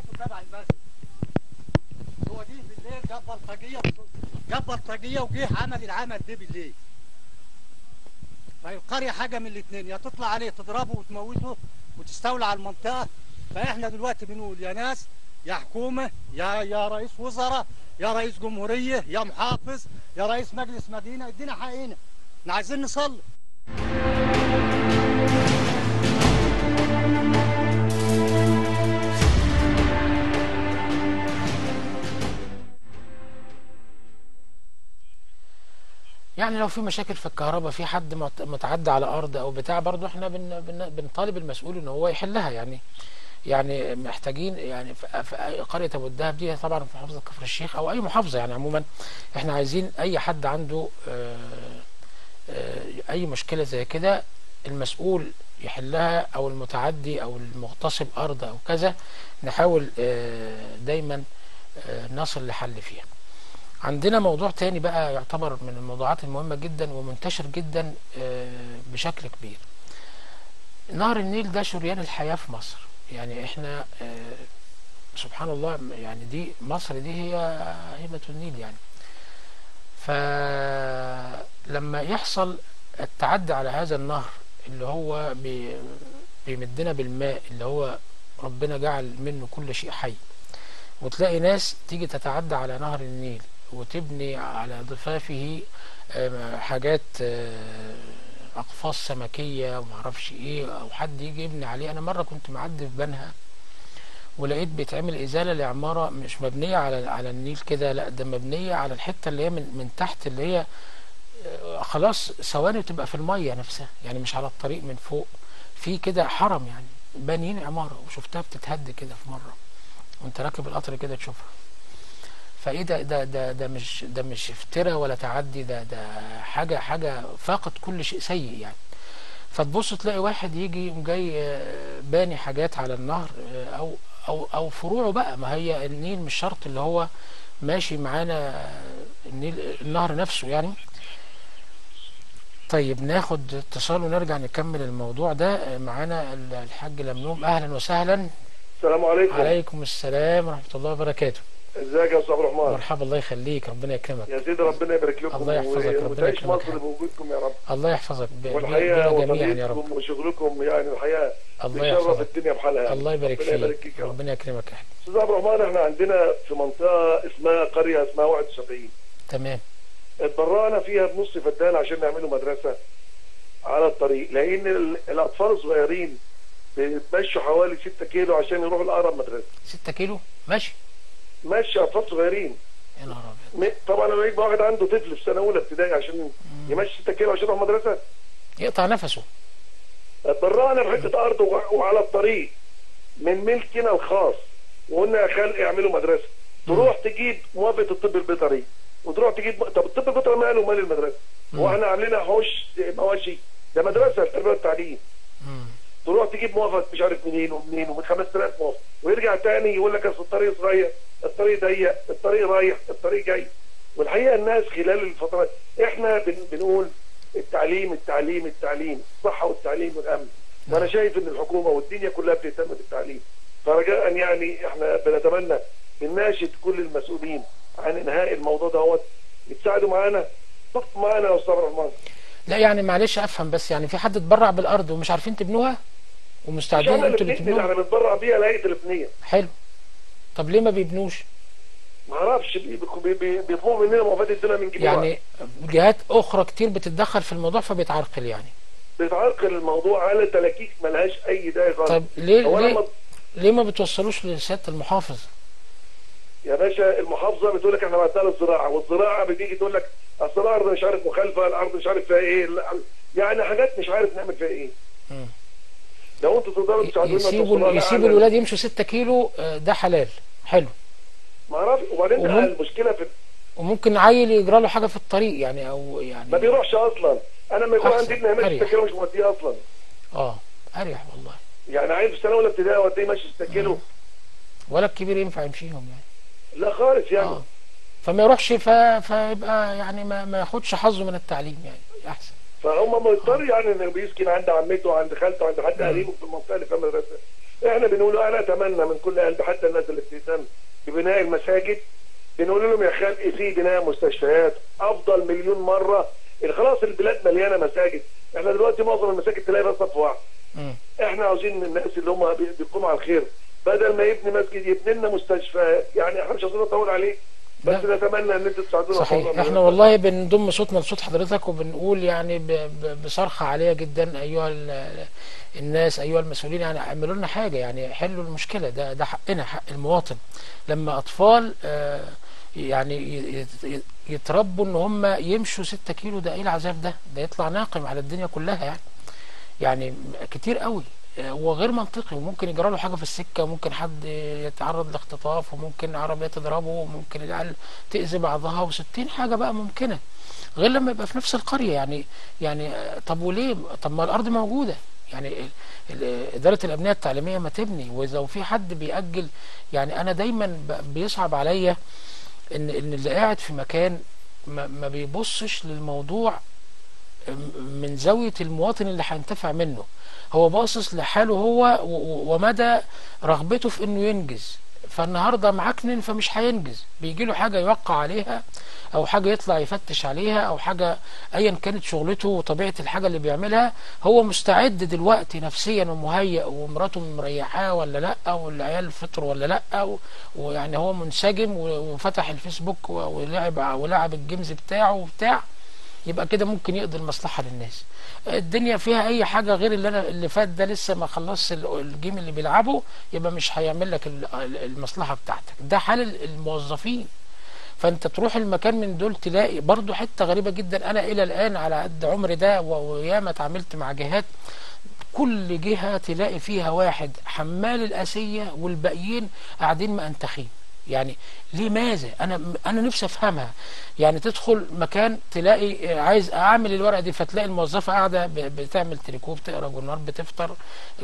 كلها تبع المسجد. هو دي بالليل جاب بلطجية جاب بلطجية وجه عمل العمل ده بالليل. فالقريه حاجة من الاثنين يا تطلع عليه تضربه وتموته وتستولى على المنطقة. فإحنا دلوقتي بنقول يا ناس يا حكومة يا يا رئيس وزراء يا رئيس جمهورية يا محافظ يا رئيس مجلس مدينة ادينا حقنا إحنا عايزين نصلي. يعني لو في مشاكل في الكهرباء في حد مت- متعدى على أرض أو بتاع برضو إحنا بن بن بنطالب المسؤول إن هو يحلها. يعني يعني محتاجين يعني في قرية أبو الدهب دي طبعا في محافظة كفر الشيخ أو أي محافظة يعني عموما. إحنا عايزين أي حد عنده آه، آه، أي مشكلة زي كده المسؤول يحلها أو المتعدي أو المغتصب أرض أو كذا نحاول آه، دايما نصل لحل فيها. عندنا موضوع تاني بقى يعتبر من الموضوعات المهمة جدا ومنتشر جدا آه، بشكل كبير. نهر النيل ده شريان الحياة في مصر. يعني إحنا آه، سبحان الله يعني دي مصر دي هي هبة النيل يعني. فلما يحصل التعدي على هذا النهر اللي هو بي- بيمدنا بالماء اللي هو ربنا جعل منه كل شيء حي وتلاقي ناس تيجي تتعدى على نهر النيل وتبني على ضفافه آه، حاجات آه، أقفاص سمكية ومعرفش إيه أو حد يجي يبني عليه. أنا مرة كنت معدي في بنها ولقيت بيتعمل إزالة لعمارة مش مبنية على على النيل كده لأ ده مبنية على الحتة اللي هي من, من تحت اللي هي آه، خلاص ثواني وتبقى في المية نفسها يعني مش على الطريق من فوق. في كده حرم يعني بانيين عمارة وشفتها بتتهد كده في مرة. وأنت راكب القطر كده تشوفها. فإيه ده ده ده ده مش ده مش افتراء ولا تعدي ده ده حاجة حاجة فاقد كل شيء سيء يعني. فتبص تلاقي واحد يجي جاي آه، باني حاجات على النهر آه، أو أو أو فروعه بقى. ما هي النيل مش شرط اللي هو ماشي معانا آه، النيل النهر نفسه يعني. طيب ناخد اتصال ونرجع نكمل الموضوع ده. معانا ال- الحاج لملوم. أهلا وسهلا. السلام عليكم. عليكم السلام ورحمة الله وبركاته. ازيك يا أستاذ عبد الرحمن؟ مرحبا الله يخليك ربنا يكرمك. يا سيدي ربنا يبارك لكم الله يحفظك، ربنا يكرمك. مصر بوجودكم يا رب؟ الله يحفظك والحقيقة جميعا يا رب. وشغلكم يعني الحقيقة الله يحفظك. الدنيا بحالها. الله يبارك ربنا يبارك فيك. فيك يا رب. ربنا يكرمك يا حبيبي. أستاذ عبد الرحمن إحنا عندنا في منطقة اسمها قرية اسمها 71 تمام. اتبرعنا فيها بنص فدان عشان نعملوا مدرسة على الطريق لأن ال- الأطفال الصغيرين بيتمشوا حوالي 6 كيلو عشان يروحوا لأقرب مدرسة. 6 كيلو؟ ماشي. ماشي اطفال صغيرين يا نهار أبيض. طبعا لما يبقى واحد عنده طفل في سنة أولى ابتدائي عشان يمشي 6 كيلو عشان يروح مدرسة. يقطع نفسه. اتبرعنا بحته أرض وع- وعلى الطريق من ملكنا الخاص. وقلنا يا خالق اعملوا مدرسة. تروح تجيب موافقة الطب البيطري. وتروح تجيب طب الطب البيطري ماله؟ ومال المدرسة. وإحنا عاملينها حوش مواشي. ده مدرسة التربيه والتعليم تروح تجيب موافقة مش عارف منين ومنين ومن 5000 موافقة. ويرجع تاني يقول لك أصل الطريق صغير. الطريق ضيق الطريق رايح الطريق جاي. والحقيقة الناس خلال الفترات إحنا بن بنقول التعليم التعليم التعليم الصحة والتعليم والأمن. وأنا شايف إن الحكومة والدنيا كلها بتهتم بالتعليم. فرجاء يعني إحنا بنتمنى بنناشد كل المسؤولين عن إنهاء الموضوع دوت يتساعدوا معانا. طب معانا يا أستاذ الرحمن. لا يعني معلش أفهم بس يعني في حد اتبرع بالأرض ومش عارفين تبنوها؟ ومستعدين أنتوا اللي تبنوها. إحنا بنتبرع بيها لهيئه الإبنية. حلو. طب ليه ما بيبنوش؟ ما أعرفش بي- بي- بي- بيطلبوا مننا موافقه الدنيا من جيبوها يعني جهات أخرى كتير بتتدخل في الموضوع فبيتعرقل يعني. بتعرقل الموضوع على تلاكيك ملهاش أي داعي خالص. طب ليه ليه ما- ليه ما بتوصلوش لسياده المحافظ؟ يا باشا المحافظة بتقول لك إحنا بعتها للزراعه والزراعة بتيجي تقول لك أصل الأرض مش عارف مخالفة الأرض مش عارف فيها إيه يعني حاجات مش عارف نعمل فيها إيه. مم. لو أنتوا تقدروا تساعدونا يسيبوا يسيبوا الولاد يمشوا 6 كيلو آه، ده حلال. حلو. ما أعرفش وبعدين ومم- المشكلة في وممكن عيل يجرى له حاجة في الطريق يعني أو يعني ما بيروحش أصلا. أنا لما يكون. عندي ابن ماشي أريح. 6 كيلو مش موديه أصلا. آه أريح والله. يعني عيل في سنة اولى ابتدائي اوديه ماشي 6 كيلو. ولا الكبير ينفع يمشيهم يعني. لا خالص يعني. آه. فما يروحش ف... فيبقى يعني ما, ما ياخدش حظه من التعليم يعني. أحسن. فهم مضطر يعني إنه بيسكن عند عمته عند خالته عند حد قريبه في المنطقة اللي فيها مدرسة. إحنا بنقول أنا أتمنى من كل قلب حتى الناس اللي بتهتم ببناء المساجد بنقول لهم يا خالق في بناء مستشفيات أفضل مليون مرة. خلاص البلاد مليانة مساجد. إحنا دلوقتي معظم المساجد تلاقي بس صف واحد. إحنا عاوزين الناس اللي هم بي- بيقوموا على الخير. بدل ما يبني مسجد يبني لنا مستشفيات يعني إحنا مش عايزين نطول عليك. بس نتمنى إن أنتوا تساعدونا صحيح. إحنا والله بنضم صوتنا لصوت حضرتك وبنقول يعني. بصرخة عالية جدا أيها ال... الناس أيها المسؤولين. يعني اعملوا لنا حاجة. يعني حلوا المشكلة. ده ده حقنا حق المواطن. لما أطفال آه يعني يتربوا إن هم يمشوا 6 كيلو ده إيه العذاب ده؟ ده يطلع ناقم على الدنيا كلها يعني. يعني كتير قوي. آه، وغير منطقي. وممكن يجرى له حاجة في السكة وممكن حد يتعرض لاختطاف وممكن عربيه تضربه وممكن العيال تأذي بعضها. وستين حاجة بقى ممكنة غير لما يبقى في نفس القرية. يعني يعني آه، طب وليه؟ طب ما الأرض موجودة. يعني إدارة الابنيه التعليمية ما تبني. ولو في حد بيأجل يعني أنا دايما بيصعب عليا إن إن اللي قاعد في مكان ما, ما بيبصش للموضوع من زاوية المواطن اللي هينتفع منه. هو باصص لحاله هو ومدى رغبته في إنه ينجز. فالنهاردة معكنن فمش هينجز. بيجي له حاجة يوقع عليها أو حاجة يطلع يفتش عليها أو حاجة ايا كانت شغلته وطبيعة الحاجة اللي بيعملها هو مستعد دلوقتي نفسيا ومهيئ ومراته مريحاه ولا لأ؟ والعيال فطروا ولا لأ؟ ويعني هو منسجم وفتح الفيسبوك ولعب ولعب ال games بتاعه وبتاع. يبقى كده ممكن يقضي المصلحة للناس. الدنيا فيها أي حاجة غير اللي أنا اللي فات ده لسه ما خلصش ال- ال game اللي بيلعبه يبقى مش هيعمل لك ال- ال- المصلحة بتاعتك. ده حال ال- الموظفين. فأنت تروح المكان من دول تلاقي برضو حتة غريبة جدا. أنا إلى الآن على قد عمري ده وياما اتعاملت مع جهات كل جهة تلاقي فيها واحد حمال الأسية والباقيين قاعدين مأنتخين. يعني لماذا؟ أنا أنا نفسي أفهمها. يعني تدخل مكان تلاقي آه، عايز أعمل الورقة دي فتلاقي الموظفة قاعدة بتعمل تريكو بتقرا جورنال بتفطر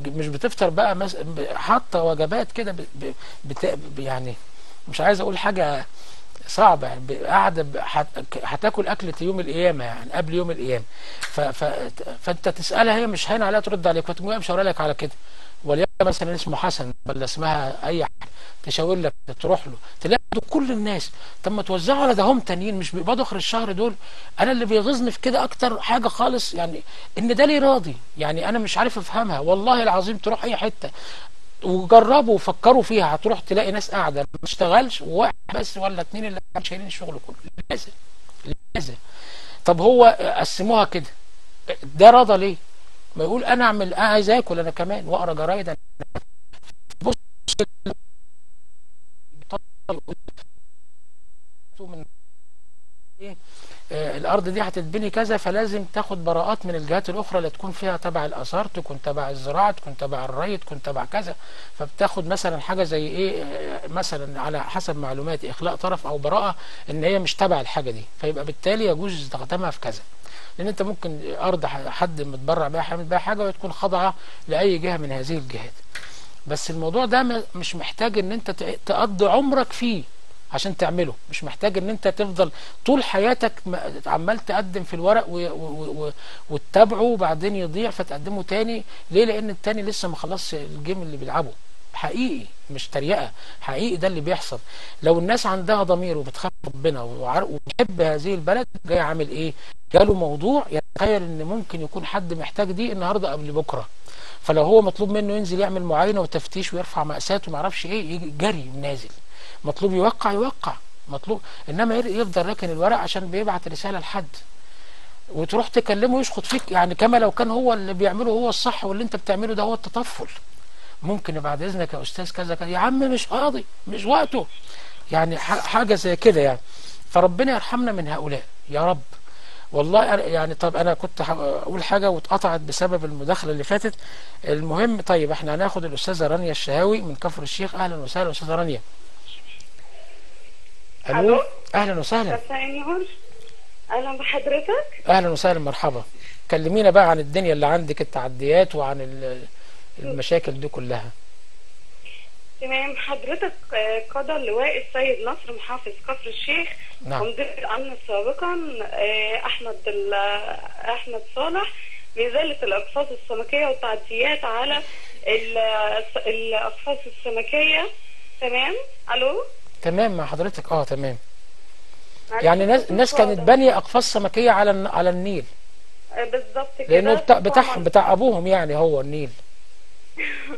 مش بتفطر بقى مس- حاطة وجبات كده ب- بت- يعني مش عايز أقول حاجة صعبة. يعني هت- هتاكل أكلة يوم القيامة يعني قبل يوم القيامة. ف ف فأنت تسألها هي مش هين عليها ترد عليك فتقوم مشاورة لك على كده. مثلا اسمه حسن ولا اسمها أي حاجة تشاور لك تروح له. تلاقي كل الناس طب ما توزعوا على ده هم تانيين مش بيقبضوا آخر الشهر دول. أنا اللي بيغيظني في كده أكتر حاجة خالص يعني إن ده ليه راضي. يعني أنا مش عارف أفهمها. والله العظيم تروح أي حتة. وجربوا وفكروا فيها. هتروح تلاقي ناس قاعدة ما بتشتغلش وواحد بس ولا اتنين اللي شايلين الشغل كله. لازم لازم. طب هو قسموها كده. ده رضا ليه؟ ما يقول أنا أعمل أنا عايز آكل أنا كمان. وأقرأ جرايد. بص من إيه آه، الأرض دي هتتبني كذا فلازم تاخد براءات من الجهات الأخرى اللي تكون فيها تبع الآثار تكون تبع الزراعة تكون تبع الري تكون تبع كذا. فبتاخد مثلا حاجة زي إيه آه، مثلا على حسب معلوماتي إخلاء طرف أو براءة إن هي مش تبع الحاجة دي. فيبقى بالتالي يجوز استخدامها في كذا. لأن أنت ممكن أرض حد متبرع بيها حامل بيها حاجة وتكون خاضعه لأي جهة من هذه الجهات. بس الموضوع ده مش محتاج إن أنت تقضي عمرك فيه عشان تعمله. مش محتاج إن أنت تفضل طول حياتك عمال تقدم في الورق وتتابعه وبعدين يضيع فتقدمه تاني. ليه؟ لأن التاني لسه ما خلصش الجيم اللي بيلعبه. حقيقي مش تريقة. حقيقي ده اللي بيحصل. لو الناس عندها ضمير وبتخاف ربنا وبتحب هذه البلد جاي عامل إيه؟ جاله موضوع يتخيل إن ممكن يكون حد محتاج دي النهارده قبل بكره فلو هو مطلوب منه ينزل يعمل معاينة وتفتيش ويرفع مقاسات وما أعرفش إيه جري نازل. مطلوب يوقع يوقع. مطلوب إنما يفضل راكن الورق عشان بيبعت رسالة لحد. وتروح تكلمه يشخط فيك يعني كما لو كان هو اللي بيعمله هو الصح واللي أنت بتعمله ده هو التطفل. ممكن بعد إذنك يا أستاذ كذا كذا. يا عم مش قاضي مش وقته. يعني ح- حاجة زي كده يعني. فربنا يرحمنا من هؤلاء. يا رب. والله يعني طب أنا كنت أقول حاجة واتقطعت بسبب المداخلة اللي فاتت. المهم طيب إحنا هناخد الأستاذة رانيا الشهاوي من كفر الشيخ. أهلا وسهلا أستاذة رانيا. ألو؟ أهلا وسهلا. أهلا بحضرتك؟ أهلا وسهلا مرحبا. كلمينا بقى عن الدنيا اللي عندك التعديات وعن ال- المشاكل دي كلها. تمام. حضرتك آه، قضى اللواء السيد نصر محافظ كفر الشيخ نعم. ومدير الأمن سابقا آه، أحمد ال- أحمد صالح بإزالة الأقفاص السمكية والتعديات على ال- الأقفاص السمكية. تمام؟ ألو؟ تمام مع حضرتك. آه تمام. يعني ناس مش كانت واضح. بانية أقفاص سمكية على على النيل. آه، بالظبط كده. لأنه بتاع. بتاعهم بتاع أبوهم يعني هو النيل.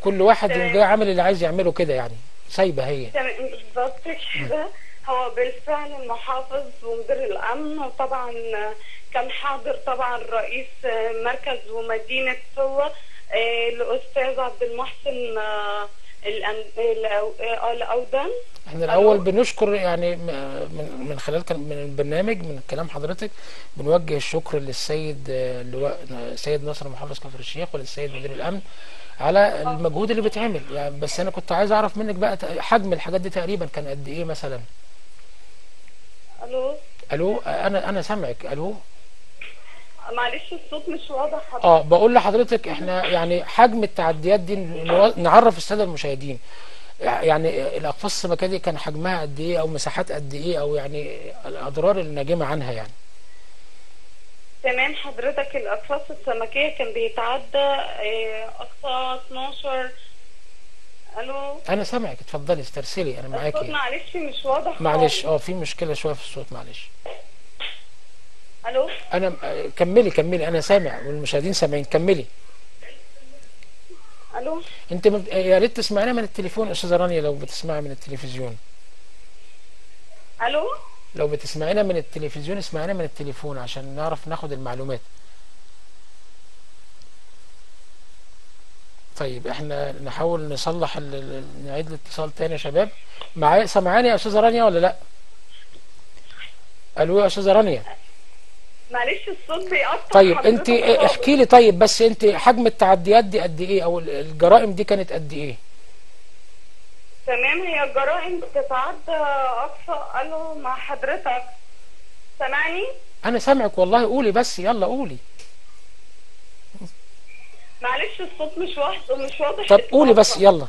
كل واحد. جاي عامل اللي عايز يعمله كده يعني. سايبة هي. بالظبط كده. هو بالفعل المحافظ ومدير الأمن وطبعا كان حاضر طبعا رئيس مركز ومدينة سوة آه، الأستاذ عبد المحسن آه، آه، الاودان إحنا الأول بنشكر يعني من من خلال من البرنامج من كلام حضرتك بنوجه الشكر للسيد آه، اللواء سيد نصر محافظ كفر الشيخ وللسيد مدير الأمن على المجهود اللي بيتعمل. يعني بس أنا كنت عايز أعرف منك بقى حجم الحاجات دي تقريبا كان قد إيه مثلا؟ ألو؟ ألو أنا أنا سامعك. ألو؟ معلش الصوت مش واضح. حضرتك آه بقول لحضرتك إحنا يعني حجم التعديات دي نعرف الساده المشاهدين. يعني الاقفاص السمكيه دي كان حجمها قد إيه أو مساحات قد إيه أو يعني الأضرار الناجمة عنها يعني. تمام حضرتك الأقفاص السمكية كان بيتعدى آه، أقصى 12 ألو؟ أنا سامعك اتفضلي استرسلي أنا الصوت معاكي معلش مش واضح معلش. آه في مشكلة شوية في الصوت معلش. ألو؟ أنا كملي كملي. أنا سامع والمشاهدين سامعين. كملي. ألو؟ أنت مب... يا ريت تسمعينا من التليفون أستاذة رانيا لو بتسمعي من التلفزيون. ألو؟ لو بتسمعينا من التلفزيون اسمعينا من التليفون عشان نعرف ناخد المعلومات. طيب إحنا نحاول نصلح. ال- نعيد الاتصال تاني يا شباب. معايا سامعاني يا أستاذة رانيا ولا لأ؟ ألو يا أستاذة رانيا. معلش الصوت بيقطع طيب انت. احكي لي طيب بس انت حجم التعديات دي قد إيه؟ أو ال- الجرائم دي كانت قد إيه؟ تمام هي الجرائم بتتعدى أقصى ألو مع حضرتك. سامعني؟ أنا سامعك والله قولي بس يلا قولي. معلش الصوت مش واضح ومش واضح طب قولي بس يلا.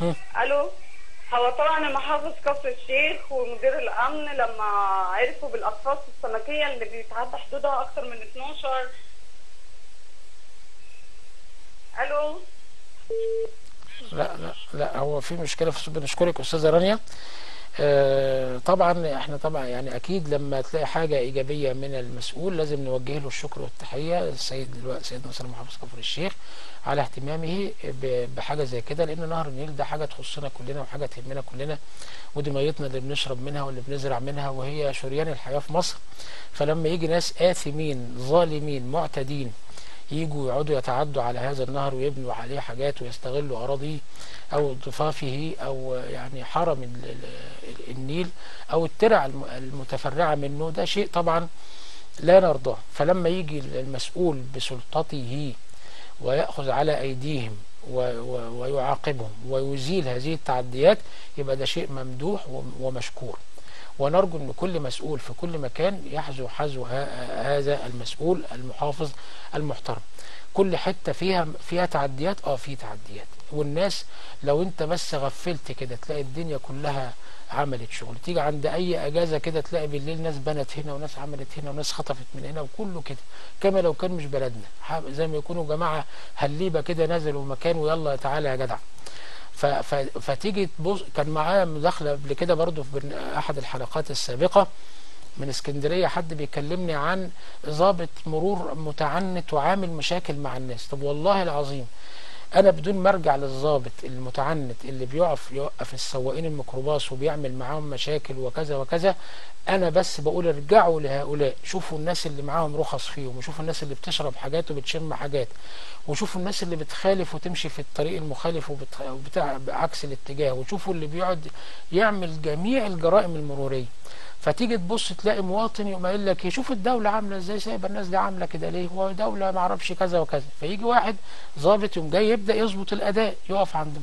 هم. ألو؟ هو طبعا محافظ كفر الشيخ ومدير الأمن لما عرفوا بالاقفاص السمكية اللي بيتعدى حدودها أكتر من 12 ألو؟ لا لا لا هو في مشكلة في الصوت بنشكرك أستاذة رانيا. طبعا إحنا طبعا يعني أكيد لما تلاقي حاجة إيجابية من المسؤول لازم نوجه له الشكر والتحية السيد دلوقتي سيد نصر محافظ كفر الشيخ على اهتمامه بحاجة زي كده لأن نهر النيل ده حاجة تخصنا كلنا وحاجة تهمنا كلنا ودي ميتنا اللي بنشرب منها واللي بنزرع منها وهي شريان الحياة في مصر. فلما يجي ناس آثمين ظالمين معتدين يجوا يقعدوا يتعدوا على هذا النهر ويبنوا عليه حاجات ويستغلوا أراضيه أو ضفافه أو يعني حرم ال- ال- النيل أو الترع الم- المتفرعة منه. ده شيء طبعا لا نرضاه. فلما يجي المسؤول بسلطته ويأخذ على أيديهم ويعاقبهم ويزيل هذه التعديات يبقى ده شيء ممدوح وم- ومشكور. ونرجو إن كل مسؤول في كل مكان يحذو حذو هذا المسؤول المحافظ المحترم. كل حتة فيها فيها تعديات آه في تعديات. والناس لو أنت بس غفلت كده تلاقي الدنيا كلها عملت شغل. تيجي عند أي أجازة كده تلاقي بالليل ناس بنت هنا وناس عملت هنا وناس خطفت من هنا وكله كده. كما لو كان مش بلدنا. زي ما يكونوا جماعة هليبة كده نزلوا مكان ويلا تعالى يا جدع. فتيجي تبص كان معايا مداخلة قبل كده برضو في أحد الحلقات السابقة من اسكندرية حد بيكلمني عن ضابط مرور متعنت وعامل مشاكل مع الناس. طب والله العظيم أنا بدون ما أرجع للضابط المتعنت اللي بيقف يوقف السواقين الميكروباص وبيعمل معاهم مشاكل وكذا وكذا أنا بس بقول ارجعوا لهؤلاء شوفوا الناس اللي معاهم رخص فيهم وشوفوا الناس اللي بتشرب حاجات وبتشم حاجات وشوفوا الناس اللي بتخالف وتمشي في الطريق المخالف وبت- وبتاع بعكس الاتجاه وشوفوا اللي بيقعد يعمل جميع الجرائم المرورية. فتيجي تبص تلاقي مواطن يقوم قايل لك إيه، شوف الدولة عاملة إزاي سايبه الناس دي عاملة كده ليه؟ هو دولة ما أعرفش كذا وكذا. فيجي واحد ضابط يقوم جاي يبدأ يظبط الأداء يقف عند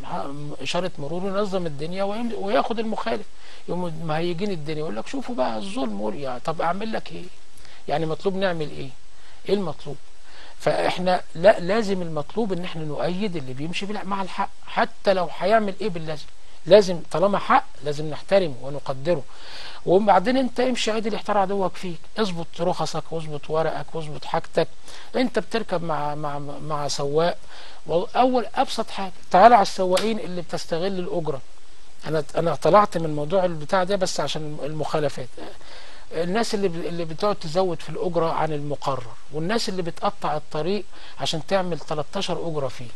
إشارة مرور وينظم الدنيا وياخد المخالف. يقوم مهيجين الدنيا يقول لك شوفوا بقى الظلم يعني طب أعمل لك إيه؟ يعني مطلوب نعمل إيه؟ إيه المطلوب؟ فإحنا لا لازم المطلوب إن إحنا نؤيد اللي بيمشي مع الحق. حتى لو هيعمل إيه باللازم. لازم طالما حق لازم نحترمه ونقدره. وبعدين انت امشي عدل يحتار عدوك فيك. اظبط رخصك واظبط ورقك واظبط حاجتك. انت بتركب مع مع مع سواق. أول أبسط حاجة تعال على السواقين اللي بتستغل الأجرة. أنا أنا طلعت من موضوع البتاع ده بس عشان المخالفات. الناس اللي اللي بتقعد تزود في الأجرة عن المقرر. والناس اللي بتقطع الطريق عشان تعمل 13 أجرة فيه.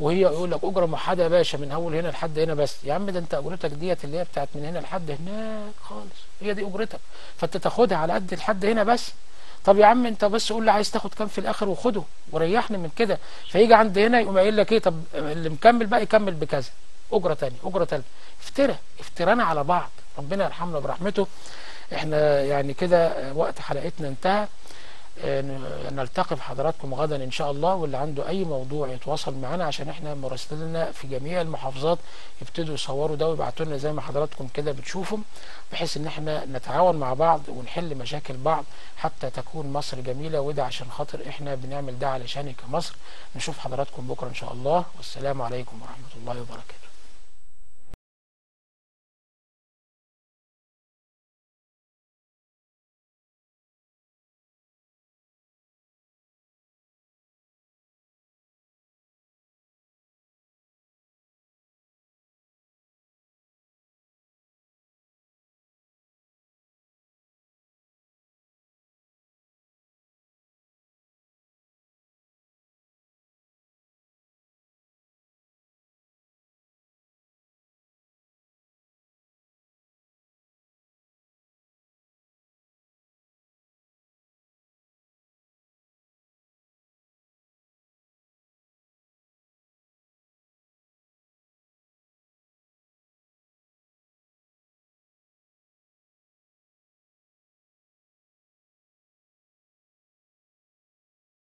وهي يقول لك اجره موحده يا باشا من اول هنا لحد هنا بس. يا عم ده أنت أجرتك ديت اللي هي بتاعت من هنا لحد هناك خالص. هي دي أجرتك. فانت تاخدها على قد لحد هنا بس. طب يا عم أنت بس قول لي عايز تاخد كام في الآخر وخده وريحني من كده. فيجي عند هنا يقوم قايل لك إيه؟ طب اللي مكمل بقى يكمل بكذا. أجرة تانية أجرة تالتة. افترى افترانا على بعض. ربنا يرحمنا برحمته. إحنا يعني كده وقت حلقتنا انتهى. نلتقي بحضراتكم غدا إن شاء الله واللي عنده أي موضوع يتواصل معنا عشان إحنا مراسليننا في جميع المحافظات يبتدوا يصوروا ده ويبعتوا لنا زي ما حضراتكم كده بتشوفوا بحيث إن إحنا نتعاون مع بعض ونحل مشاكل بعض حتى تكون مصر جميلة وده عشان خاطر إحنا بنعمل ده علشان كمصر. نشوف حضراتكم بكرة إن شاء الله. والسلام عليكم ورحمة الله وبركاته.